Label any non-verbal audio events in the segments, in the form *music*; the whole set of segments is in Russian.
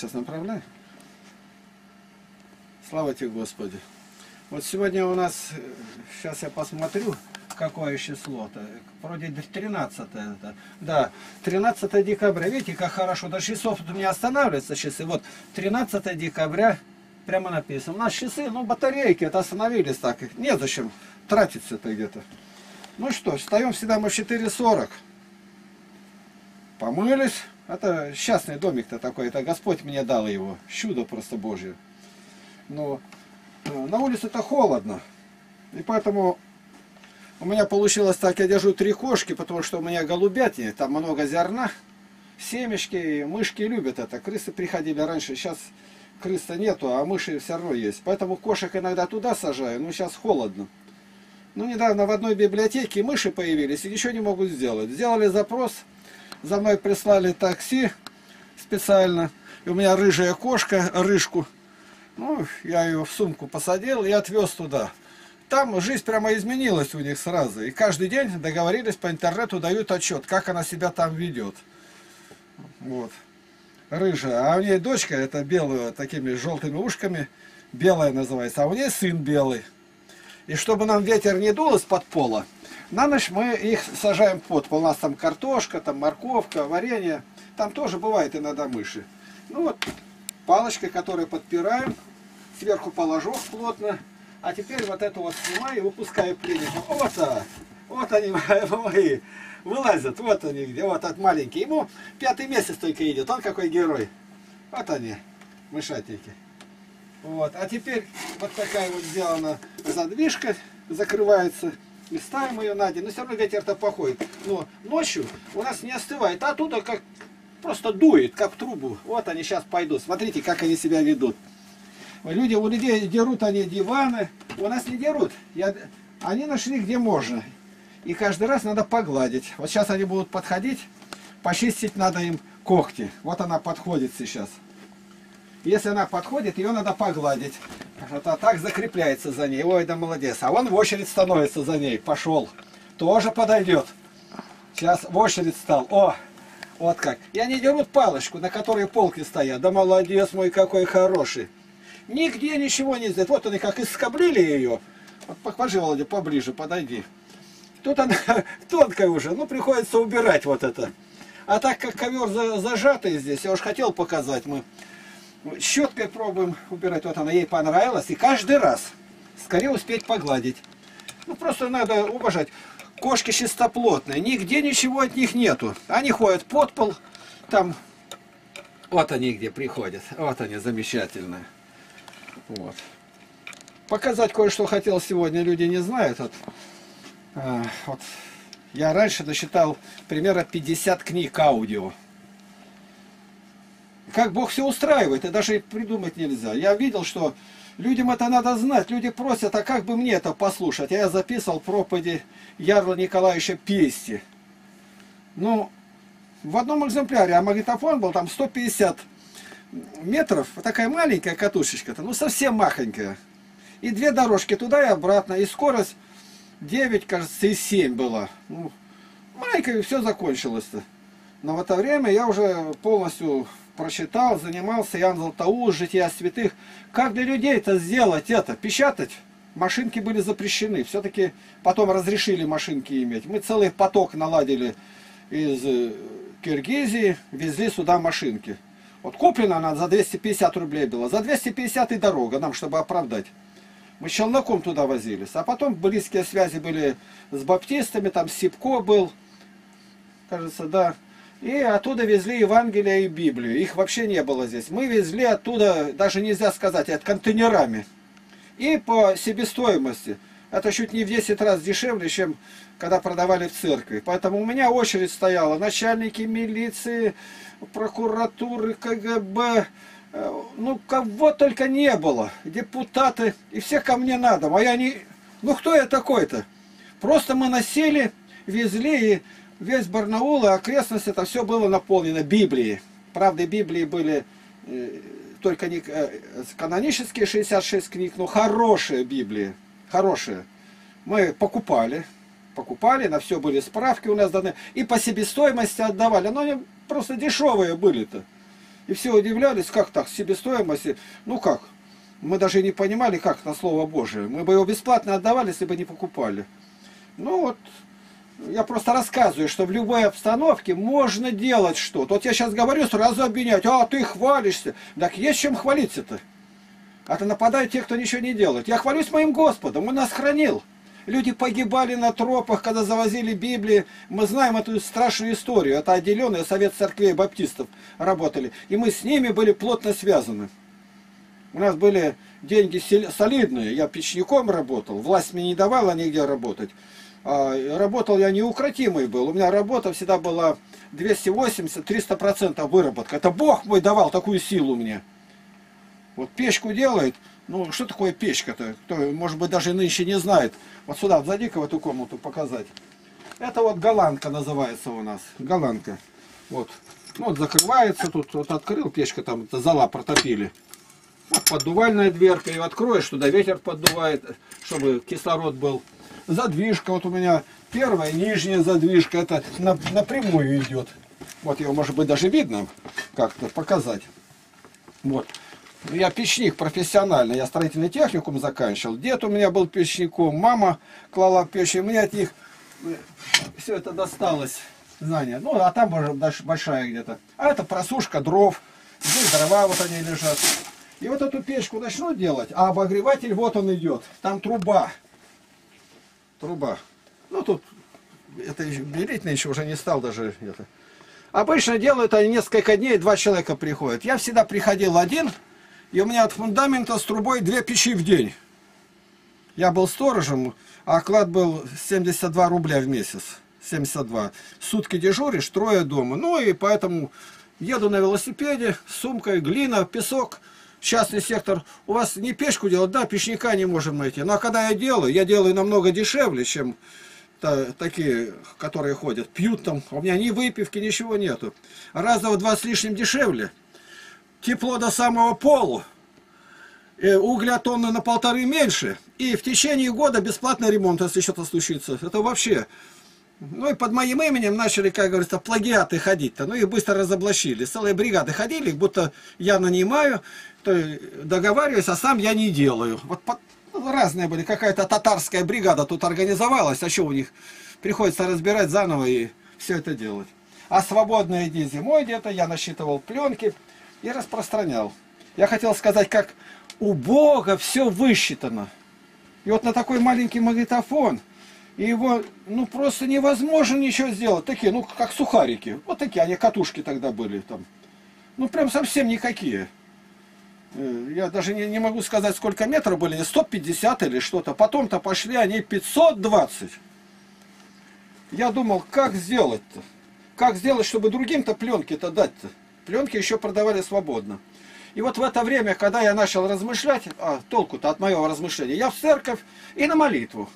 Сейчас направляю. Слава тебе, Господи. Вот сегодня у нас, сейчас я посмотрю, какое число-то. Вроде 13 это. Да, 13 декабря. Видите, как хорошо. До часов у меня останавливаются часы. Вот 13 декабря прямо написано. У нас часы, ну батарейки, это остановились так. Незачем тратиться-то где-то. Ну что, встаем всегда мы в 4.40. Помылись. Это частный домик-то такой. Это Господь мне дал его. Чудо просто Божье. Но э, на улице-то холодно. И поэтому у меня получилось так, я держу три кошки, потому что у меня голубятни, там много зерна, семечки, мышки любят это. Крысы приходили раньше, сейчас крыс-то нету, а мыши все равно есть. Поэтому кошек иногда туда сажаю, но сейчас холодно. Ну, недавно в одной библиотеке мыши появились и ничего не могут сделать. Сделали запрос, за мной прислали такси специально. И у меня рыжая кошка, рыжку. Ну, я ее в сумку посадил и отвез туда. Там жизнь прямо изменилась у них сразу. И каждый день договорились по интернету, дают отчет, как она себя там ведет. Вот. Рыжая. А у нее дочка, это белая, такими желтыми ушками, белая называется. А у нее сын белый. И чтобы нам ветер не дул из-под пола, на ночь мы их сажаем под пол. У нас там картошка, там морковка, варенье. Там тоже бывает иногда мыши. Ну вот, палочкой, которую подпираем, сверху положу плотно. А теперь вот эту вот снимаю и выпускаю пленников. Вот, а, вот они *laughs* мои, вылазят, вот они где, вот от маленький. Ему пятый месяц только идет, он какой герой. Вот они, мышатники. Вот, а теперь вот такая вот сделана задвижка, закрывается. И ставим ее на день, но все равно ветер-то походит. Но ночью у нас не остывает, а оттуда как просто дует, как трубу. Вот они сейчас пойдут. Смотрите, как они себя ведут. Люди, у людей дерут они диваны, у нас не дерут. Я, они нашли где можно. И каждый раз надо погладить. Вот сейчас они будут подходить, почистить надо им когти. Вот она подходит сейчас. Если она подходит, ее надо погладить. Это так закрепляется за ней. Ой, да молодец. А он в очередь становится за ней. Пошел. Тоже подойдет. Сейчас в очередь стал. О, вот как. И они дерут палочку, на которой полки стоят. Да молодец мой, какой хороший. Нигде ничего не сделать. Вот они как искоблили ее. Вот покажи, Володя, поближе, подойди. Тут она *laughs* тонкая уже, ну приходится убирать вот это. А так как ковер зажатый здесь, я уж хотел показать, мы щеткой пробуем убирать. Вот она ей понравилась. И каждый раз скорее успеть погладить. Ну просто надо уважать. Кошки чистоплотные, нигде ничего от них нету. Они ходят под пол, там, вот они где приходят. Вот они, замечательные. Вот. Показать кое-что хотел сегодня, люди не знают. Вот, а, вот. Я раньше досчитал примерно 50 книг аудио. Как Бог все устраивает, и даже придумать нельзя. Я видел, что людям это надо знать. Люди просят, а как бы мне это послушать? А я записывал проповеди Ярла Николаевича Пести. Ну, в одном экземпляре, а магнитофон был там 150 метров, такая маленькая катушечка-то, ну совсем махонькая. И две дорожки туда и обратно, и скорость 9, кажется, и 7 была. Ну, маленькая, все закончилось-то. Но в это время я уже полностью прочитал, занимался Ян Златоуст, Жития святых. Как для людей это сделать, это, печатать? Машинки были запрещены. Все-таки потом разрешили машинки иметь. Мы целый поток наладили из э, Киргизии, везли сюда машинки. Вот куплена она за 250 рублей была. За 250 и дорога нам, чтобы оправдать. Мы челноком туда возились. А потом близкие связи были с баптистами, там Сипко был, кажется, да. И оттуда везли Евангелие и Библию. Их вообще не было здесь. Мы везли оттуда, даже нельзя сказать, от контейнерами. И по себестоимости. Это чуть не в 10 раз дешевле, чем когда продавали в церкви. Поэтому у меня очередь стояла. Начальники милиции, прокуратуры, КГБ, э, ну кого только не было. Депутаты. И все ко мне надо. А я не... Ну кто я такой-то? Просто мы носили, везли и весь Барнаул и окрестность это все было наполнено Библией. Правда, Библии были э, только не э, канонические 66 книг, но хорошие Библии, хорошие. Мы покупали, покупали, на все были справки у нас даны, и по себестоимости отдавали, но они просто дешевые были-то. И все удивлялись, как так, себестоимости, ну как, мы даже не понимали, как это Слово Божие. Мы бы его бесплатно отдавали, если бы не покупали. Ну вот, я просто рассказываю, что в любой обстановке можно делать что-то. Вот я сейчас говорю, сразу обвинять, а ты хвалишься. Так есть чем хвалиться-то. А то нападают те, кто ничего не делает. Я хвалюсь моим Господом, Он нас хранил. Люди погибали на тропах, когда завозили Библии. Мы знаем эту страшную историю. Это отделенные Совет церквей баптистов работали. И мы с ними были плотно связаны. У нас были деньги солидные. Я печником работал. Власть мне не давала нигде работать. А работал я неукротимый был. У меня работа всегда была 280-300% выработка. Это Бог мой давал такую силу мне. Вот печку делает, ну, что такое печка-то? Кто, может быть, даже нынче не знает. Вот сюда, зайди-ка в эту комнату показать. Это вот голландка называется у нас. Голландка. Вот. Ну, вот закрывается тут. Вот открыл печка, там зала протопили. Вот поддувальная дверка. Ее откроешь, туда ветер поддувает, чтобы кислород был. Задвижка вот у меня. Первая, нижняя задвижка. Это на, напрямую идет. Вот ее, может быть, даже видно как-то показать. Вот. Я печник профессиональный, я строительный техникум заканчивал. Дед у меня был печником, мама клала печь, и мне от них э, все это досталось знания. Ну, а там уже большая где-то. А это просушка дров, здесь дрова вот они лежат. И вот эту печку начну делать, а обогреватель вот он идет. Там труба. Труба. Ну, тут это берительный еще уже не стал даже это. Обычно делают они несколько дней, два человека приходят. Я всегда приходил один, и у меня от фундамента с трубой две печи в день. Я был сторожем, а оклад был 72 рубля в месяц. 72. Сутки дежуришь, трое дома. Ну и поэтому еду на велосипеде, с сумкой, глина, песок, частный сектор. У вас не печку делать, да, печника не можем найти. Но когда я делаю, я делаю намного дешевле, чем та, такие, которые ходят, пьют там. У меня ни выпивки, ничего нету. Раза в два с лишним дешевле тепло до самого полу, э, угля тонны на полторы меньше, и в течение года бесплатный ремонт, если что-то случится. Это вообще... Ну и под моим именем начали, как говорится, плагиаты ходить-то. Ну и быстро разоблачили. Целые бригады ходили, будто я нанимаю, договариваюсь, а сам я не делаю. Вот под... Ну, разные были. Какая-то татарская бригада тут организовалась, а что у них? Приходится разбирать заново и все это делать. А свободные дни зимой где-то я насчитывал пленки, и распространял. Я хотел сказать, как у Бога все высчитано. И вот на такой маленький магнитофон, и его, ну, просто невозможно ничего сделать. Такие, ну, как сухарики. Вот такие, они катушки тогда были там. Ну, прям совсем никакие. Э, я даже не, не могу сказать, сколько метров были, 150 или что-то. Потом-то пошли они 520. Я думал, как сделать-то? Как сделать, чтобы другим-то пленки-то дать-то? Пленки еще продавали свободно. И вот в это время, когда я начал размышлять, а толку-то от моего размышления, я в церковь и на молитву.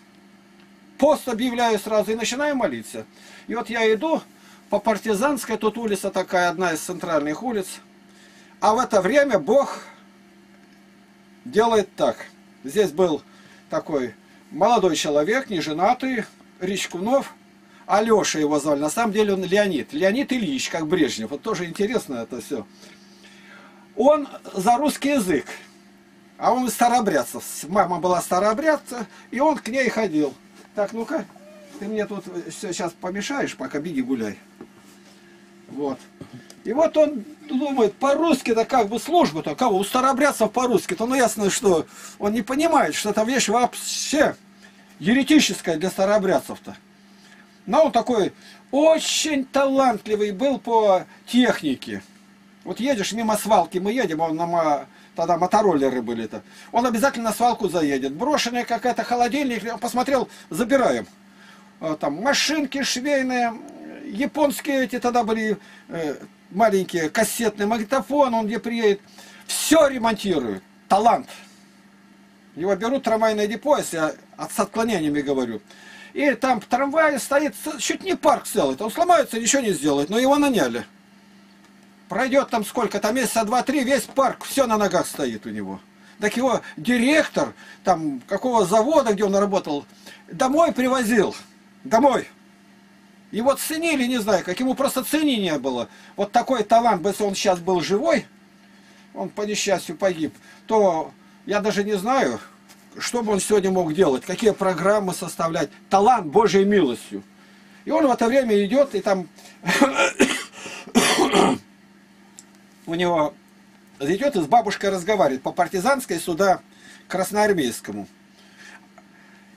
Пост объявляю сразу и начинаю молиться. И вот я иду по партизанской, тут улица такая, одна из центральных улиц. А в это время Бог делает так. Здесь был такой молодой человек, неженатый, Ричкунов, Алеша его звали, на самом деле он Леонид. Леонид Ильич, как Брежнев. Вот тоже интересно это все. Он за русский язык. А он из старообрядцев. Мама была старообрядца, и он к ней ходил. Так, ну-ка, ты мне тут сейчас помешаешь, пока беги гуляй. Вот. И вот он думает, по-русски-то как бы служба-то, кого? У старообрядцев по-русски-то, ну ясно, что он не понимает, что это вещь вообще еретическая для старообрядцев-то. Но он такой очень талантливый был по технике. Вот едешь мимо свалки, мы едем, он на тогда мотороллеры были-то. Он обязательно на свалку заедет. Брошенная какая-то холодильник, посмотрел, забираем. А, там машинки швейные, японские эти тогда были э, маленькие, кассетный магнитофон, он где приедет. Все ремонтирует. Талант. Его берут трамвайное депо, если я с отклонениями говорю. И там в трамвае стоит чуть не парк целый. Он сломается, ничего не сделает, но его наняли. Пройдет там сколько-то, месяца два-три, весь парк, все на ногах стоит у него. Так его директор, там, какого завода, где он работал, домой привозил. Домой. Его ценили, не знаю, как ему просто цени не было. Вот такой талант, если он сейчас был живой, он по несчастью погиб, то я даже не знаю, что бы он сегодня мог делать, какие программы составлять. Талант Божьей милостью. И он в это время идет, и там *coughs* у него идет и с бабушкой разговаривает по партизанской сюда красноармейскому.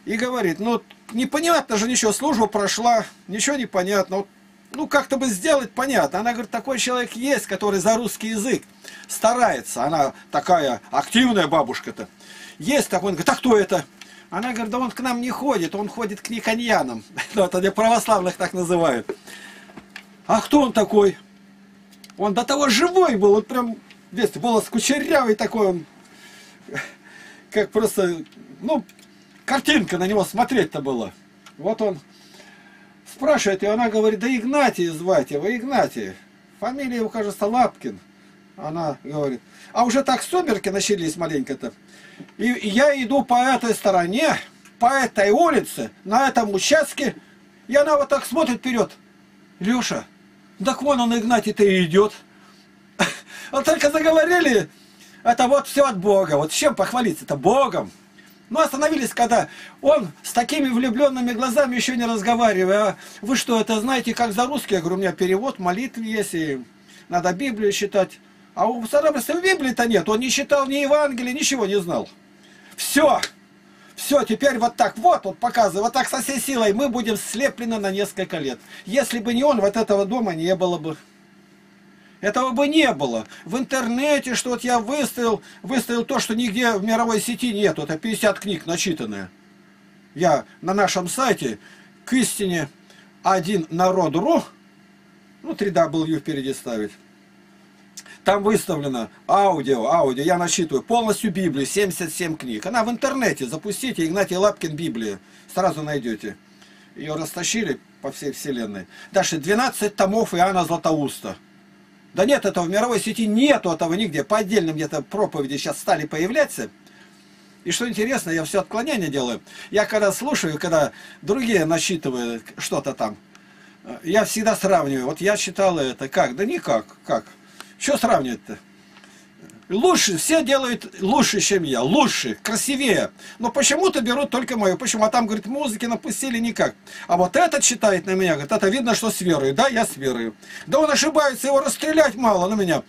И говорит, ну, непонятно же ничего, служба прошла, ничего не понятно. Вот, ну, как-то бы сделать понятно. Она говорит, такой человек есть, который за русский язык старается. Она такая активная бабушка-то. Есть такой, он говорит, а кто это? Она говорит, да он к нам не ходит, он ходит к никоньянам. *laughs* Ну, это для православных так называют. А кто он такой? Он до того живой был, он прям, весь волос кучерявый такой, он *laughs* как просто, ну, картинка на него смотреть-то было. Вот он спрашивает, и она говорит, да Игнатий звать его, Игнатий. Фамилия его, кажется, Лапкин. Она говорит, а уже так сумерки начались маленько-то. И я иду по этой стороне, по этой улице, на этом участке, и она вот так смотрит вперед. Леша, так вон он, Игнатий-то и идет. *laughs* Вот только заговорили, это вот все от Бога. Вот чем похвалиться? Это Богом. Ну, остановились, когда он с такими влюбленными глазами еще не разговаривая. А вы что, это знаете, как за русский? Я говорю, у меня перевод, молитвы есть, и надо Библию читать. А у Сарабаса Библии-то нет. Он не читал ни Евангелия, ничего не знал. Все. Все, теперь вот так, вот он показывает, вот так со всей силой мы будем слеплены на несколько лет. Если бы не он, вот этого дома не было бы. Этого бы не было. В интернете, что вот я выставил, выставил то, что нигде в мировой сети нету. Это 50 книг начитанные. Я на нашем сайте к истине один народ.ру, ну 3W впереди ставить. Там выставлено аудио, аудио, я насчитываю полностью Библию, 77 книг. Она в интернете, запустите Игнатий Лапкин Библия, сразу найдете. Ее растащили по всей вселенной. Дальше 12 томов Иоанна Златоуста. Да нет, этого в мировой сети нету этого нигде. По отдельным где-то проповеди сейчас стали появляться. И что интересно, я все отклонение делаю. Я когда слушаю, когда другие насчитывают что-то там, я всегда сравниваю. Вот я читал это, как? Да никак, как? Что сравнивать-то? Лучше, все делают лучше, чем я, лучше, красивее. Но почему-то берут только мою. Почему? А там, говорит, музыки напустили никак. А вот этот читает на меня, говорит, это видно, что с верой. Да, я с верой. Да он ошибается, его расстрелять мало на меня.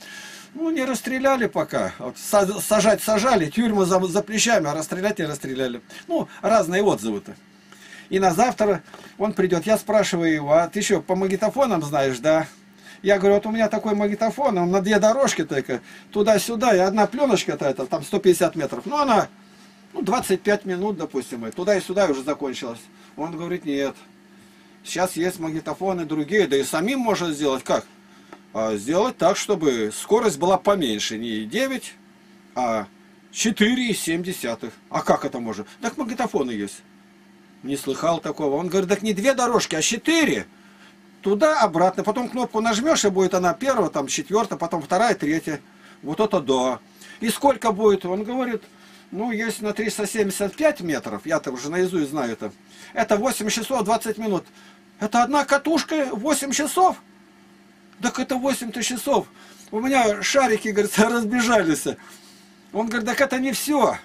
Ну, не расстреляли пока. Вот, сажать сажали, тюрьму за, за плечами, а расстрелять не расстреляли. Ну, разные отзывы-то. И на завтра он придет. Я спрашиваю его, а ты что, по магнитофонам знаешь, да? Я говорю, вот у меня такой магнитофон, он на две дорожки только, туда-сюда, и одна пленочка-то это, там 150 метров. Ну, она, ну, 25 минут, допустим, и туда и сюда уже закончилась. Он говорит, нет, сейчас есть магнитофоны другие, да и самим можно сделать как? А сделать так, чтобы скорость была поменьше, не 9, а 4,7. А как это можно? Так магнитофоны есть. Не слыхал такого. Он говорит, так не две дорожки, а четыре туда, обратно, потом кнопку нажмешь, и будет она первая, там четвертая, потом вторая, третья. Вот это да. И сколько будет? Он говорит, ну, есть на 375 метров, я-то уже наизусть знаю это, это 8 часов 20 минут. Это одна катушка 8 часов? Так это 8 часов. У меня шарики, говорит, *laughs* разбежались. Он говорит, так это не все.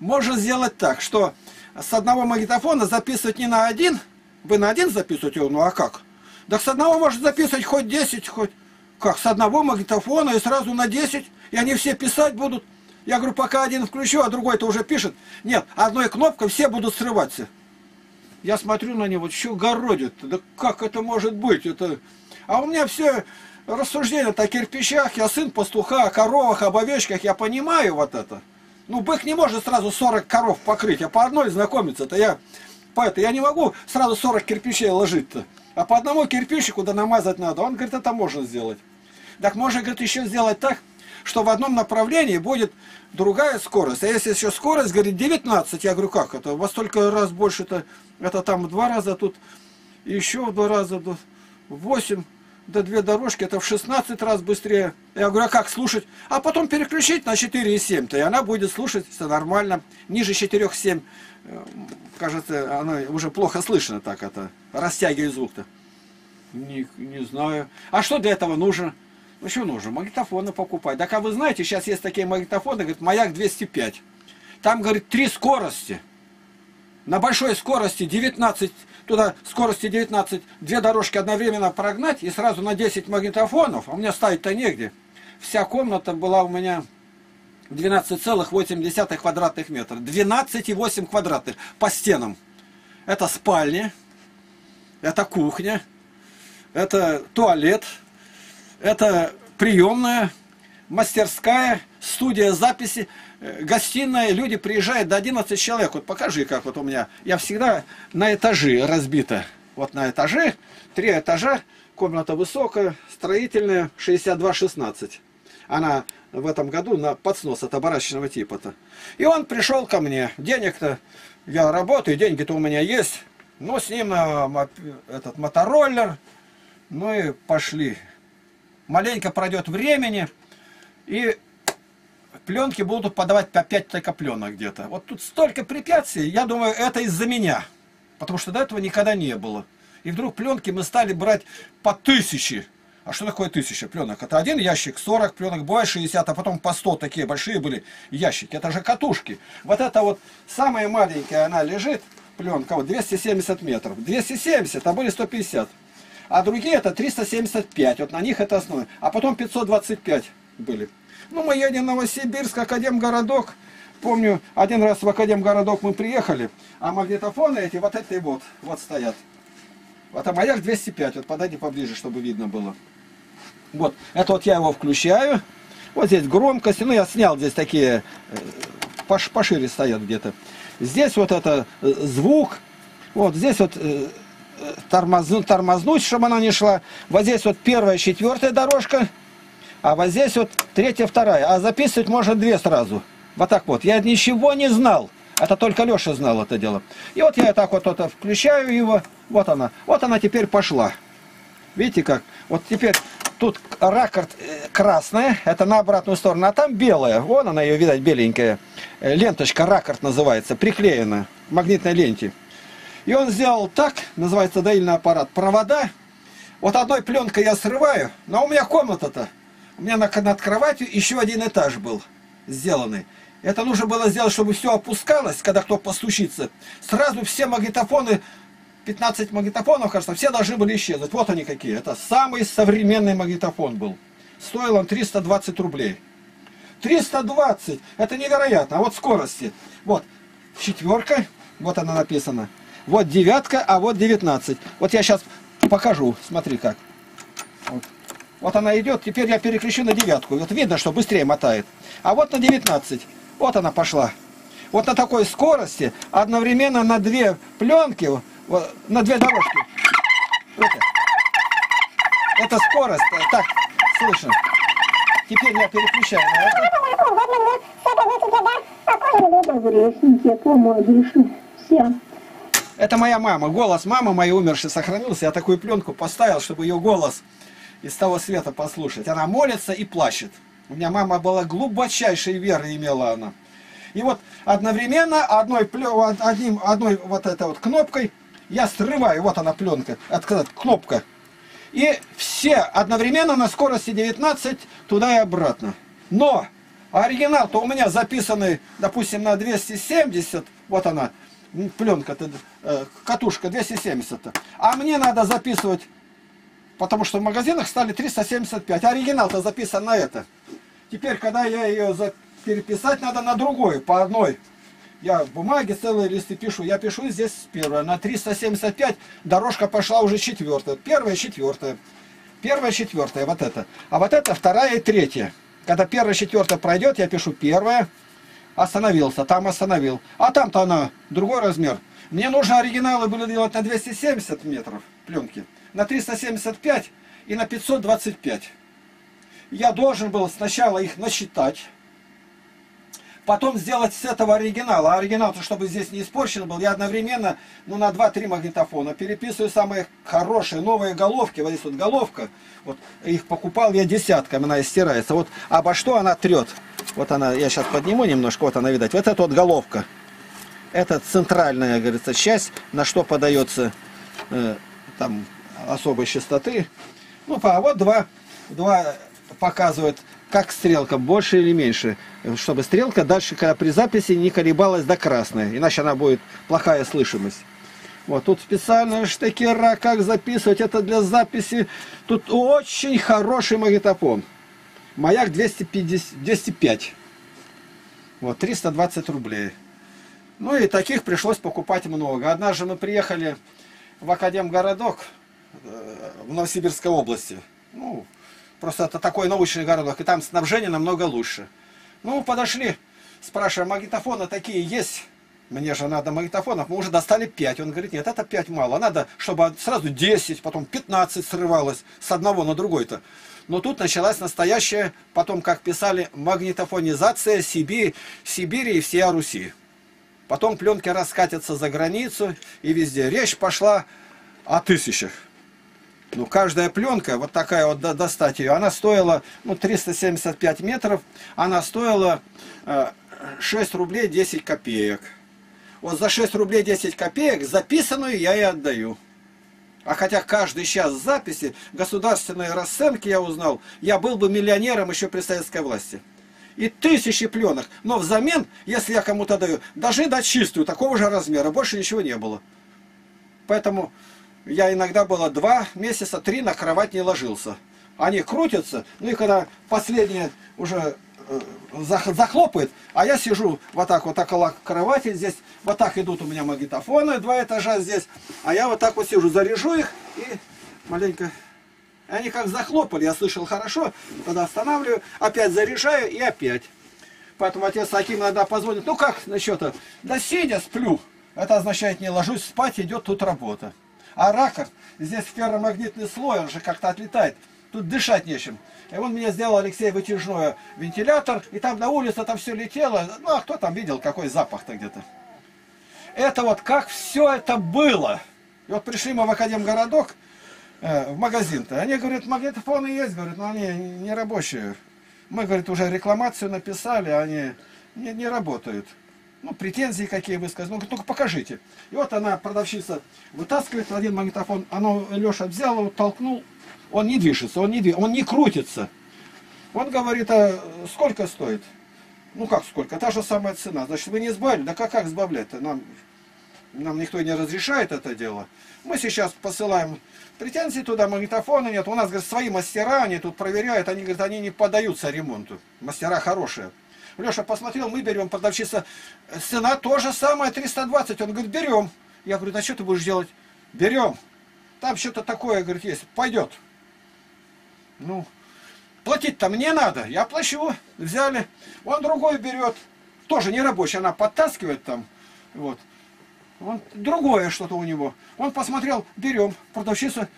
Можно сделать так, что с одного магнитофона записывать не на один, вы на один записываете, ну а как? Да с одного может записывать хоть 10, хоть... Как, с одного магнитофона и сразу на 10, и они все писать будут. Я говорю, пока один включу, а другой-то уже пишет. Нет, одной кнопкой все будут срываться. Я смотрю на него, что городит. Да как это может быть? Это... А у меня все рассуждения о кирпичах, я сын пастуха, о коровах, об овечках, я понимаю вот это. Ну, бык не может сразу 40 коров покрыть, а по одной знакомиться-то я... Поэтому я не могу сразу 40 кирпичей ложить-то. А по одному кирпичику да намазать надо. Он говорит, это можно сделать. Так можно, говорит, еще сделать так, что в одном направлении будет другая скорость. А если еще скорость, говорит, 19, я говорю, как это? У вас только раз больше, это, там в два раза, тут еще в два раза, 8, до две дорожки, это в 16 раз быстрее. Я говорю, а как слушать? А потом переключить на 4,7, то и она будет слушать, все нормально. Ниже 4,7 кажется, оно уже плохо слышно так это, растягивает звук-то. Не, не знаю. А что для этого нужно? Ну что нужно? Магнитофоны покупать. Так а вы знаете, сейчас есть такие магнитофоны, говорит, маяк 205. Там, говорит, три скорости. На большой скорости 19, туда скорости 19, две дорожки одновременно прогнать и сразу на 10 магнитофонов, а у меня ставить-то негде. Вся комната была у меня 12,8 квадратных метров. 12,8 квадратных по стенам. Это спальня, это кухня, это туалет, это приемная, мастерская, студия записи, э, гостиная. Люди приезжают до 11 человек. Вот покажи, как вот у меня. Я всегда на этажи разбита. Вот на этаже, три этажа, комната высокая, строительная, 62-16. Она в этом году на подснос от обораченного типа-то. И он пришел ко мне. Денег-то я работаю, деньги-то у меня есть. Ну, с ним этот мотороллер. Ну и пошли. Маленько пройдет времени. И пленки будут подавать по 5 только пленок где-то. Вот тут столько препятствий. Я думаю, это из-за меня. Потому что до этого никогда не было. И вдруг пленки мы стали брать по тысяче. А что такое тысяча пленок? Это один ящик, 40 пленок, бывает 60, а потом по 100 такие большие были ящики. Это же катушки. Вот это вот самая маленькая, она лежит, пленка, вот 270 метров. 270, а были 150. А другие это 375, вот на них это основное. А потом 525 были. Ну, мы едем в Новосибирск, Академгородок. Помню, один раз в Академгородок мы приехали, а магнитофоны эти вот эти вот, вот стоят. Вот а маяк 205, вот подойди поближе, чтобы видно было. Вот, это вот я его включаю. Вот здесь громкость. Ну, я снял здесь такие, э, пош, пошире стоят где-то. Здесь вот это э, звук. Вот здесь вот э, тормознуть, тормознуть, чтобы она не шла. Вот здесь вот первая, четвертая дорожка. А вот здесь вот третья, вторая. А записывать можно две сразу. Вот так вот. Я ничего не знал. Это только Леша знал это дело. И вот я так вот это включаю его. Вот она. Вот она теперь пошла. Видите как? Вот теперь Тут ракорд э, красная, это на обратную сторону, а там белая. Вон она ее, видать, беленькая. Э, ленточка ракорд называется, приклеена в магнитной ленте. И он сделал так, называется доильный аппарат, провода. Вот одной пленкой я срываю, но у меня комната-то, у меня над, над кроватью еще один этаж был сделанный. Это нужно было сделать, чтобы все опускалось, когда кто постучится. Сразу все магнитофоны 15 магнитофонов, кажется, все должны были исчезнуть. Вот они какие. Это самый современный магнитофон был. Стоил он 320 рублей. 320! Это невероятно. А вот скорости. Вот четверка, вот она написана. Вот девятка, а вот 19. Вот я сейчас покажу. Смотри как. Вот. вот она идет. Теперь я переключу на девятку. Вот видно, что быстрее мотает. А вот на 19. Вот она пошла. Вот на такой скорости одновременно на две пленки на две дорожки. Это, это скорость. Так, слышно. Теперь я переключаю на это. Это моя мама. Голос мамы моей умершей сохранился. Я такую пленку поставил, чтобы ее голос из того света послушать. Она молится и плачет. У меня мама была глубочайшей веры, имела она. И вот одновременно одной, одним, одной вот этой вот кнопкой я срываю, вот она пленка, открыт, кнопка. И все одновременно на скорости 19 туда и обратно. Но оригинал-то у меня записанный, допустим, на 270, вот она, пленка, э, катушка 270. -то. А мне надо записывать, потому что в магазинах стали 375, а оригинал-то записан на это. Теперь, когда я ее переписать, надо на другой, по одной я в бумаге целые листы пишу. Я пишу здесь первое. На 375 дорожка пошла уже четвертая. Первая, четвертая. Первая, четвертая, вот это. А вот это вторая и третья. Когда первая, четвертая пройдет, я пишу первая. Остановился, там остановил. А там-то она другой размер. Мне нужно оригиналы были делать на 270 метров пленки. На 375 и на 525. Я должен был сначала их насчитать потом сделать с этого оригинала. А оригинал-то, чтобы здесь не испорчен был, я одновременно ну, на 2-3 магнитофона переписываю самые хорошие новые головки. Вот здесь вот головка. Вот их покупал я десятками, она стирается. Вот обо что она трет. Вот она, я сейчас подниму немножко, вот она, видать. Вот эта вот головка. Это центральная, говорится, часть, на что подается э, там особой частоты. Ну, а вот два, два показывают, как стрелка, больше или меньше. Чтобы стрелка дальше, когда при записи, не колебалась до красной. Иначе она будет плохая слышимость. Вот тут специальные штекера, как записывать, это для записи. Тут очень хороший магнитофон. Маяк 250, 205. Вот, 320 рублей. Ну и таких пришлось покупать много. Однажды мы приехали в Академгородок э, в Новосибирской области. Ну, просто это такой научный городок, и там снабжение намного лучше. Ну, подошли, спрашиваем, магнитофоны такие есть? Мне же надо магнитофонов, мы уже достали 5. Он говорит, нет, это 5 мало, надо, чтобы сразу 10, потом 15 срывалось с одного на другой-то. Но тут началась настоящая, потом, как писали, магнитофонизация Сибири, Сибири и всей Руси. Потом пленки раскатятся за границу и везде. Речь пошла о тысячах. Ну, каждая пленка, вот такая вот, достать ее, она стоила, ну, 375 метров, она стоила э, 6 рублей 10 копеек. Вот за 6 рублей 10 копеек записанную я и отдаю. А хотя каждый час записи, государственные расценки я узнал, я был бы миллионером еще при советской власти. И тысячи пленок. Но взамен, если я кому-то даю, должны дать чистую, такого же размера. Больше ничего не было. Поэтому я иногда было два месяца, три на кровать не ложился. Они крутятся, ну и когда последнее уже э, захлопает, а я сижу вот так вот около кровати, здесь вот так идут у меня магнитофоны, два этажа здесь, а я вот так вот сижу, заряжу их и маленько... Они как захлопали, я слышал хорошо, тогда останавливаю, опять заряжаю и опять. Поэтому отец таким иногда позвонит, ну как насчет, да сидя сплю, это означает не ложусь спать, идет тут работа. А ракорд, здесь ферромагнитный слой, он же как-то отлетает, тут дышать нечем. И он мне сделал, Алексей, вытяжной вентилятор, и там на улице там все летело. Ну, а кто там видел, какой запах-то где-то? Это вот как все это было. И вот пришли мы в Академгородок, э, в магазин-то. Они говорят, магнитофоны есть, говорят, но они не рабочие. Мы, говорит, уже рекламацию написали, они не, не работают. Ну, претензии какие высказаны. Ну, только покажите. И вот она, продавщица, вытаскивает один магнитофон. Оно, Леша взял его, толкнул, он не движется, он не, движется, он не крутится. Он говорит, а сколько стоит? Ну как сколько? Та же самая цена. Значит, вы не избавили? Да как, как избавлять-то? Нам, нам никто не разрешает это дело. Мы сейчас посылаем претензии туда, магнитофона нет. У нас, говорит, свои мастера, они тут проверяют. Они, говорят, они не поддаются ремонту. Мастера хорошие. Леша посмотрел, мы берем, продавщица, цена то же самое, 320. Он говорит, берем. Я говорю, а что ты будешь делать? Берем. Там что-то такое, говорит, есть. Пойдет. Ну, платить-то мне надо. Я плачу. Взяли. Он другой берет. Тоже не рабочий. Она подтаскивает там. Вот. Он, другое что-то у него. Он посмотрел, берем. Продавщица,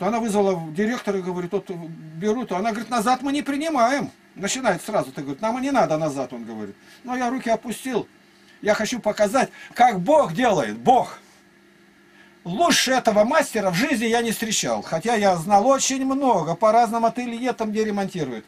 она вызвала директора говорит, тут берут. Она говорит, назад мы не принимаем. Начинает сразу, ты говорит, нам и не надо назад, он говорит. Но я руки опустил. Я хочу показать, как Бог делает. Бог лучше этого мастера в жизни я не встречал. Хотя я знал очень много по разным ателье, там где ремонтируют.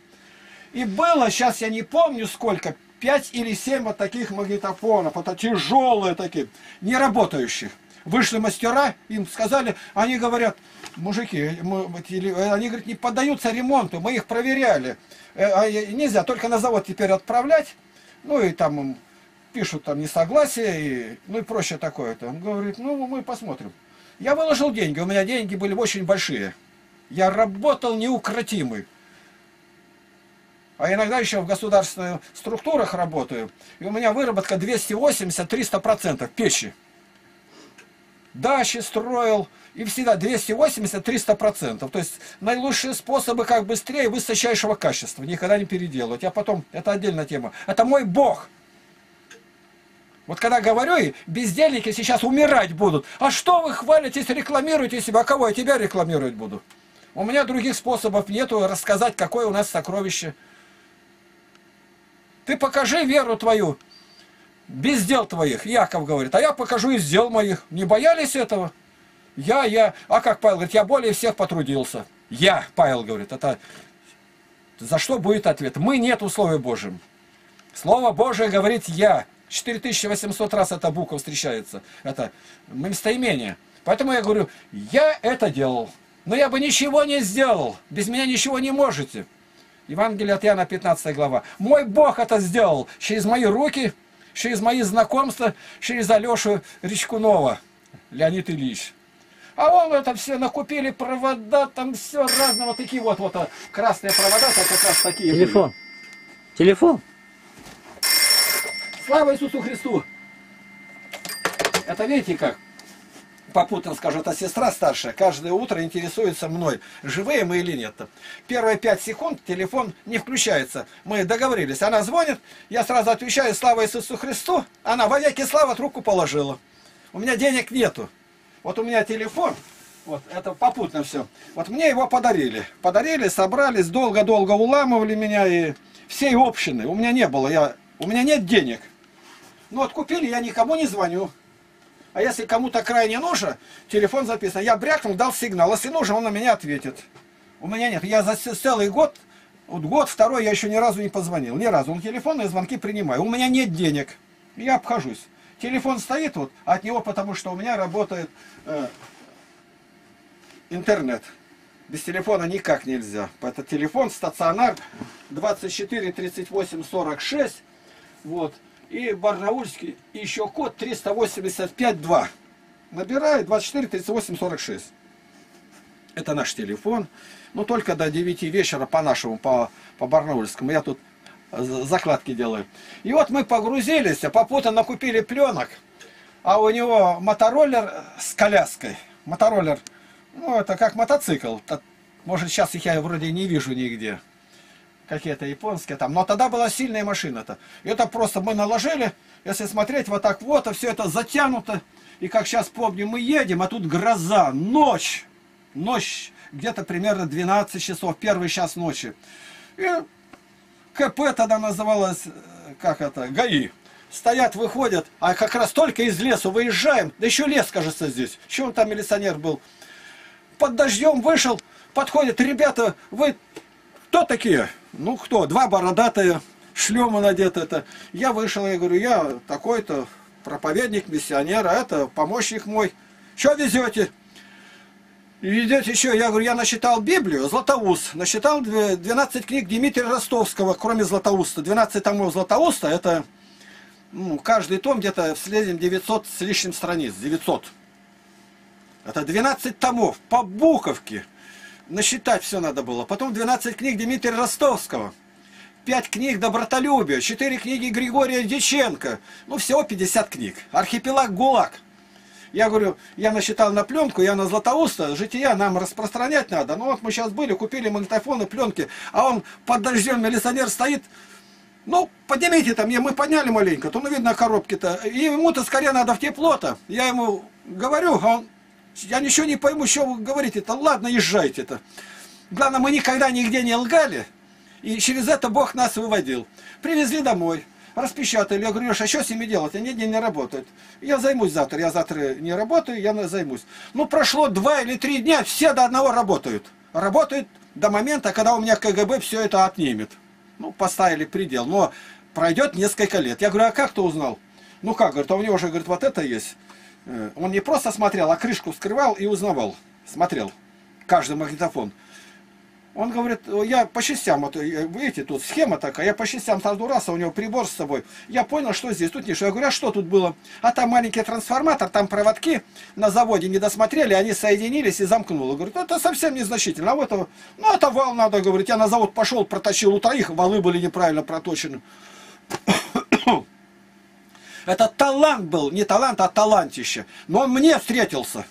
И было, сейчас я не помню сколько, 5 или 7 вот таких магнитофонов, это тяжелые такие, не работающих. Вышли мастера, им сказали, они говорят, мужики, мы, они говорят, не поддаются ремонту, мы их проверяли. Э, а нельзя только на завод теперь отправлять, ну и там пишут там несогласие, и, ну и проще такое-то. Он говорит, ну мы посмотрим. Я выложил деньги, у меня деньги были очень большие. Я работал неукротимый. А иногда еще в государственных структурах работаю. И у меня выработка 280-300% печи. Дачи строил. И всегда 280-300%. То есть наилучшие способы, как быстрее, высочайшего качества. Никогда не переделывать. А потом, это отдельная тема. Это мой Бог. Вот когда говорю, и бездельники сейчас умирать будут. А что вы хвалитесь, рекламируете себя? Кого я тебя рекламировать буду? У меня других способов нету рассказать, какое у нас сокровище. Ты покажи веру твою, без дел твоих, Яков говорит. А я покажу из дел моих. Не боялись этого? Я, я. А как Павел говорит, я более всех потрудился. Я, Павел говорит, это за что будет ответ? Мы нет условий Божьим. Слово Божие говорит я. 4800 раз эта буква встречается. Это местоимение. Поэтому я говорю, я это делал. Но я бы ничего не сделал. Без меня ничего не можете. Евангелие от Иоанна, 15 глава. Мой Бог это сделал через мои руки, через мои знакомства, через Алешу Речкунова, Леонид Ильич. А он это все накупили провода, там все разного, такие вот, вот а, красные провода, там как раз такие. Телефон. Были. Телефон. Слава Иисусу Христу! Это видите как? Попутно скажу, это сестра старшая, каждое утро интересуется мной, живые мы или нет. Первые пять секунд телефон не включается. Мы договорились, она звонит, я сразу отвечаю, слава Иисусу Христу, она во веки слава трубку положила. У меня денег нету. Вот у меня телефон, вот это попутно все. Вот мне его подарили. Подарили, собрались, долго-долго уламывали меня и всей общины. У меня не было, я, у меня нет денег. Ну вот купили, я никому не звоню. А если кому-то крайне нужно, телефон записан. Я брякнул, дал сигнал. Если нужно, он на меня ответит. У меня нет. Я за целый год, вот год, второй, я еще ни разу не позвонил. Ни разу. Он телефонные звонки принимаю. У меня нет денег. Я обхожусь. Телефон стоит вот, а от него потому что у меня работает э, интернет. Без телефона никак нельзя. Это телефон, стационар 24 38 46. Вот и Барнаульский, еще код 385-2. Набирай 24 38 46. Это наш телефон. Но только до 9 вечера по нашему, по, по Барнаульскому. Я тут закладки делаю. И вот мы погрузились, а попутно купили пленок. А у него мотороллер с коляской. Мотороллер, ну это как мотоцикл. Может сейчас их я вроде не вижу нигде какие-то японские там. Но тогда была сильная машина-то. Это просто мы наложили, если смотреть вот так вот, а все это затянуто. И как сейчас помню, мы едем, а тут гроза, ночь. Ночь, где-то примерно 12 часов, первый час ночи. И КП тогда называлось, э, как это, ГАИ. Стоят, выходят, а как раз только из лесу выезжаем. Да еще лес, кажется, здесь. Он там милиционер был. Под дождем вышел, подходят, ребята, вы кто такие? Ну кто? Два бородатые, шлема надеты. Это. Я вышел, я говорю, я такой-то проповедник, миссионер, а это помощник мой. Что везете? И везете еще, я говорю, я насчитал Библию, Златоуст, насчитал 12 книг Дмитрия Ростовского, кроме Златоуста. 12 томов Златоуста, это ну, каждый том где-то в среднем 900 с лишним страниц, 900. Это 12 томов по буковке насчитать все надо было. Потом 12 книг Дмитрия Ростовского. 5 книг Добротолюбия, 4 книги Григория Диченко. Ну, всего 50 книг. Архипелаг ГУЛАГ. Я говорю, я насчитал на пленку, я на Златоуста, жития нам распространять надо. Ну вот мы сейчас были, купили магнитофоны, пленки, а он под дождем милиционер стоит, ну, поднимите там, мы подняли маленько, то ну видно коробки-то, и ему-то скорее надо в тепло-то. Я ему говорю, а он я ничего не пойму, что вы говорите. Это ладно, езжайте-то. Главное, мы никогда нигде не лгали. И через это Бог нас выводил. Привезли домой, распечатали. Я говорю, а что с ними делать? Они не, не работают. Я займусь завтра. Я завтра не работаю, я займусь. Ну, прошло два или три дня, все до одного работают. Работают до момента, когда у меня КГБ все это отнимет. Ну, поставили предел. Но пройдет несколько лет. Я говорю, а как ты узнал? Ну как, говорит, а у него уже, говорит, вот это есть. Э, он не просто смотрел, а крышку вскрывал и узнавал. Смотрел каждый магнитофон. Он говорит, я по частям, вот, э, видите, тут схема такая, я по частям сразу раз, а у него прибор с собой. Я понял, что здесь, тут не что. Я говорю, а что тут было? А там маленький трансформатор, там проводки на заводе не досмотрели, они соединились и замкнуло. Говорит, «Ну, это совсем незначительно. А вот ну это вал надо, говорить. Я на завод пошел, протащил у троих, валы были неправильно проточены. Это талант был, не талант, а талантище. Но он мне встретился.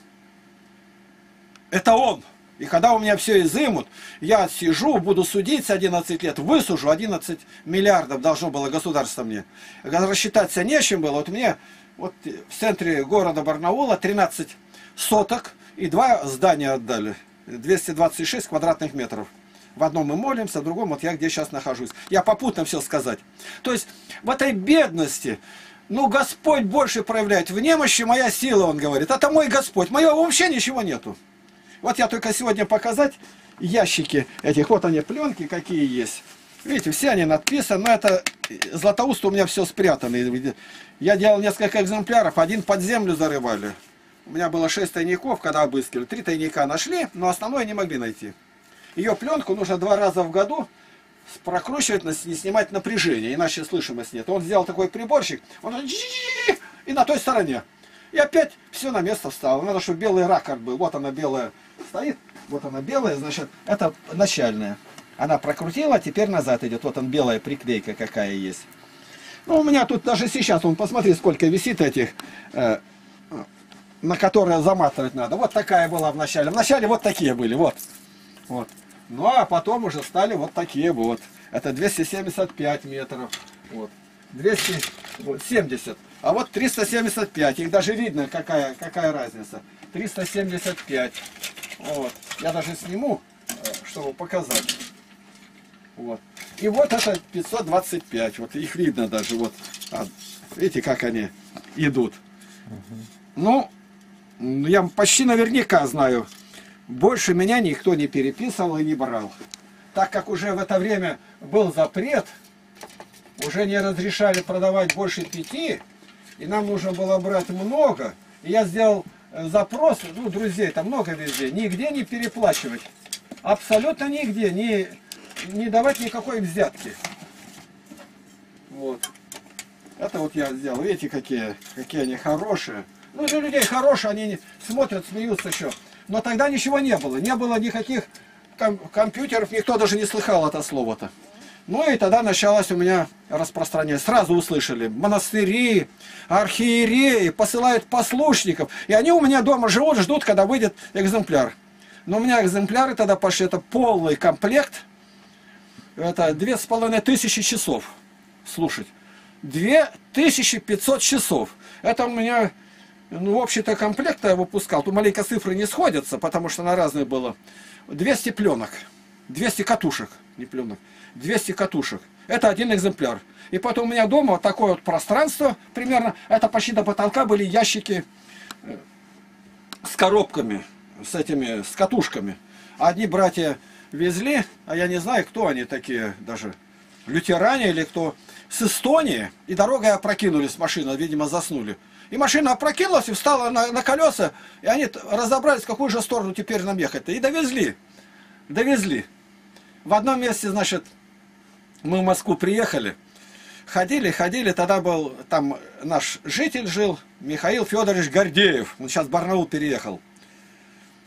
Это он. И когда у меня все изымут, я сижу, буду судить с 11 лет, высужу 11 миллиардов должно было государство мне. Рассчитаться нечем было. Вот мне вот в центре города Барнаула 13 соток и два здания отдали. 226 квадратных метров. В одном мы молимся, в другом вот я где сейчас нахожусь. Я попутно все сказать. То есть в этой бедности ну, Господь больше проявляет. В немощи моя сила, он говорит. Это мой Господь. Моего вообще ничего нету. Вот я только сегодня показать ящики этих. Вот они, пленки какие есть. Видите, все они надписаны. Но это Златоуст у меня все спрятано. Я делал несколько экземпляров. Один под землю зарывали. у меня было 6 тайников, когда обыскивали. Три тайника нашли, но основное не могли найти. Ее пленку нужно два раза в году прокручивать, не снимать напряжение, иначе слышимость нет. Он сделал такой приборчик, он и на той стороне. И опять все на место встало. Надо, чтобы белый ракорд был. Вот она белая стоит, вот она белая, значит, это начальная. Она прокрутила, теперь назад идет. Вот он белая приклейка какая есть. Ну, у меня тут даже сейчас, он посмотри, сколько висит этих, э, на которые заматывать надо. Вот такая была в начале. В начале вот такие были, вот. Вот. Ну, а потом уже стали вот такие вот. Это 275 метров. Вот. 270. А вот 375. Их даже видно, какая, какая разница. 375. Вот. Я даже сниму, э, чтобы показать. Вот. И вот это 525. Вот их видно даже. Вот. А, видите, как они идут. Ну, м, я почти наверняка знаю, больше меня никто не переписывал и не брал. Так как уже в это время был запрет, уже не разрешали продавать больше пяти, и нам нужно было брать много. И я сделал э, запрос, ну, друзей, там много везде, нигде не переплачивать. Абсолютно нигде, не, не давать никакой взятки. Вот. Это вот я сделал. Видите, какие, какие они хорошие. Ну, для людей хорошие, они смотрят, смеются еще. Но тогда ничего не было. Не было никаких ком- компьютеров, никто даже не слыхал это слово-то. Ну и тогда началось у меня распространение. Сразу услышали. Монастыри, архиереи посылают послушников. И они у меня дома живут, ждут, когда выйдет экземпляр. Но у меня экземпляры тогда пошли. Это полный комплект. Это две с половиной тысячи часов слушать. 2500 часов. Это у меня, ну, в общем-то, комплект я выпускал. Тут маленько цифры не сходятся, потому что на разные было. 200 пленок, 200 катушек, не пленок, 200 катушек. Это один экземпляр. И потом у меня дома вот такое вот пространство примерно, это почти до потолка были ящики э, с коробками, с этими, с катушками. Одни братья везли, а я не знаю, кто они такие даже, лютеране или кто, с Эстонии, и дорогой опрокинулись машина, видимо, заснули. И машина опрокинулась и встала на, на колеса, и они разобрались, в какую же сторону теперь нам ехать-то. И довезли. Довезли. В одном месте, значит, мы в Москву приехали, ходили, ходили, тогда был там наш житель жил, Михаил Федорович Гордеев, он сейчас в Барнаул переехал.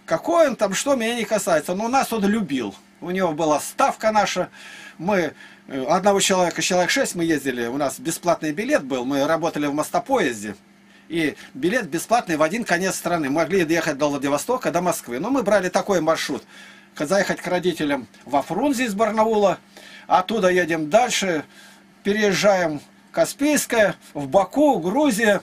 Какой он там, что меня не касается, но нас он любил. У него была ставка наша, мы, э, одного человека, человек 6 мы ездили, у нас бесплатный билет был, мы работали в мостопоезде. И билет бесплатный в один конец страны. Могли доехать до Владивостока, до Москвы. Но мы брали такой маршрут. Заехать к родителям во Фрунзе из Барнаула. Оттуда едем дальше. Переезжаем Каспийское, в Баку, Грузия,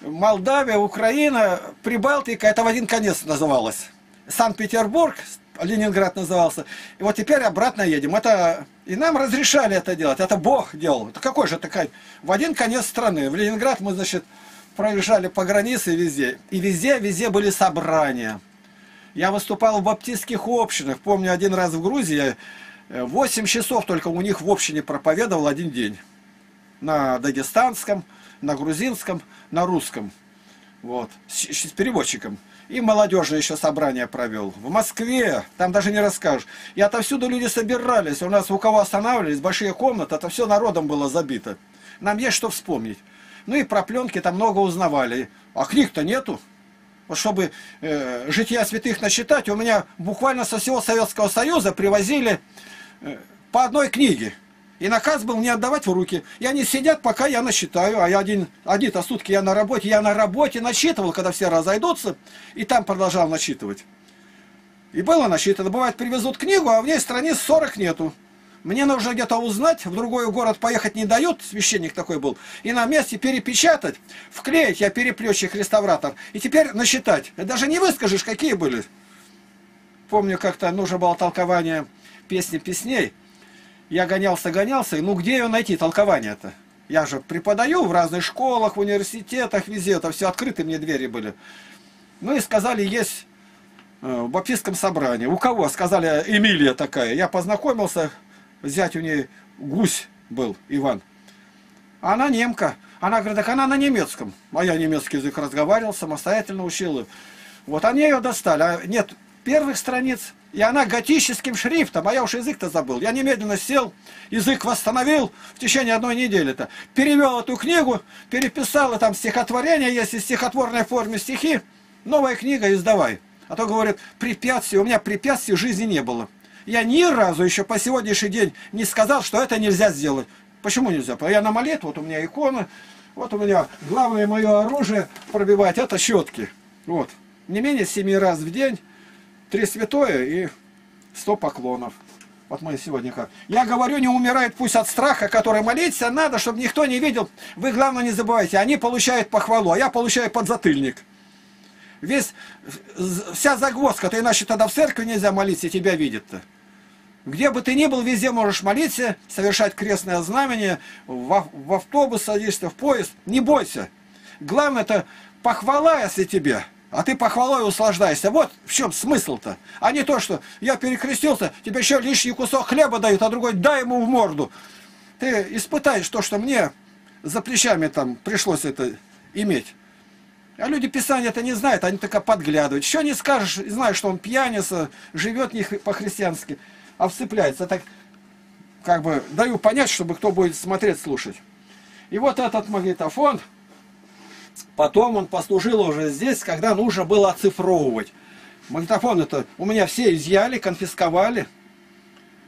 Молдавия, Украина, Прибалтика. Это в один конец называлось. Санкт-Петербург, Ленинград назывался. И вот теперь обратно едем. Это и нам разрешали это делать. Это Бог делал. Это какой же такая? В один конец страны. В Ленинград мы, значит, проезжали по границе везде. И везде, везде были собрания. Я выступал в баптистских общинах. Помню, один раз в Грузии, э, 8 часов только у них в общине проповедовал один день. На дагестанском, на грузинском, на русском. Вот. С, с переводчиком. И молодежное еще собрание провел. В Москве, там даже не расскажешь. И отовсюду люди собирались. У нас у кого останавливались, большие комнаты, это все народом было забито. Нам есть что вспомнить. Ну и про пленки там много узнавали. А книг-то нету. Вот чтобы э, жития святых начитать, у меня буквально со всего Советского Союза привозили э, по одной книге. И наказ был не отдавать в руки. И они сидят, пока я насчитаю. А я один, один-то сутки я на работе. Я на работе начитывал, когда все разойдутся. И там продолжал начитывать. И было насчитано. Бывает, привезут книгу, а в ней страниц 40 нету. Мне нужно где-то узнать, в другой город поехать не дают, священник такой был, и на месте перепечатать, вклеить, я переплетчик-реставратор, и теперь насчитать. Даже не выскажешь, какие были. Помню, как-то нужно было толкование песни песней. Я гонялся-гонялся, ну где ее найти, толкование-то? Я же преподаю в разных школах, в университетах, везде, это все открыты мне двери были. Ну и сказали, есть э, в баптистском собрании. У кого? Сказали, Эмилия такая. Я познакомился, взять у ней гусь был, Иван. Она немка. Она говорит, так она на немецком. А я немецкий язык разговаривал, самостоятельно учил. ее. Вот они ее достали. А нет первых страниц. И она готическим шрифтом, а я уж язык-то забыл. Я немедленно сел, язык восстановил в течение одной недели-то. Перевел эту книгу, переписал, и там стихотворение, если в стихотворной форме стихи. Новая книга, издавай. А то, говорит, препятствий, у меня препятствий жизни не было. Я ни разу еще по сегодняшний день не сказал, что это нельзя сделать. Почему нельзя? Я на молитву, вот у меня икона, вот у меня главное мое оружие пробивать, это щетки. Вот. Не менее семи раз в день, три святое и сто поклонов. Вот мы сегодня как. Я говорю, не умирает пусть от страха, который молиться надо, чтобы никто не видел. Вы, главное, не забывайте, они получают похвалу, а я получаю подзатыльник. Весь, вся загвоздка, то иначе тогда в церкви нельзя молиться, тебя видят-то. Где бы ты ни был, везде можешь молиться, совершать крестное знамение, в, автобус садишься, в поезд. Не бойся. Главное это похвала, если тебе. А ты похвалой услаждаешься. Вот в чем смысл-то. А не то, что я перекрестился, тебе еще лишний кусок хлеба дают, а другой дай ему в морду. Ты испытаешь то, что мне за плечами там пришлось это иметь. А люди Писания это не знают, они только подглядывают. Что не скажешь, знаешь, что он пьяница, живет не по-христиански а вцепляется. Так как бы даю понять, чтобы кто будет смотреть, слушать. И вот этот магнитофон, потом он послужил уже здесь, когда нужно было оцифровывать. Магнитофон это у меня все изъяли, конфисковали.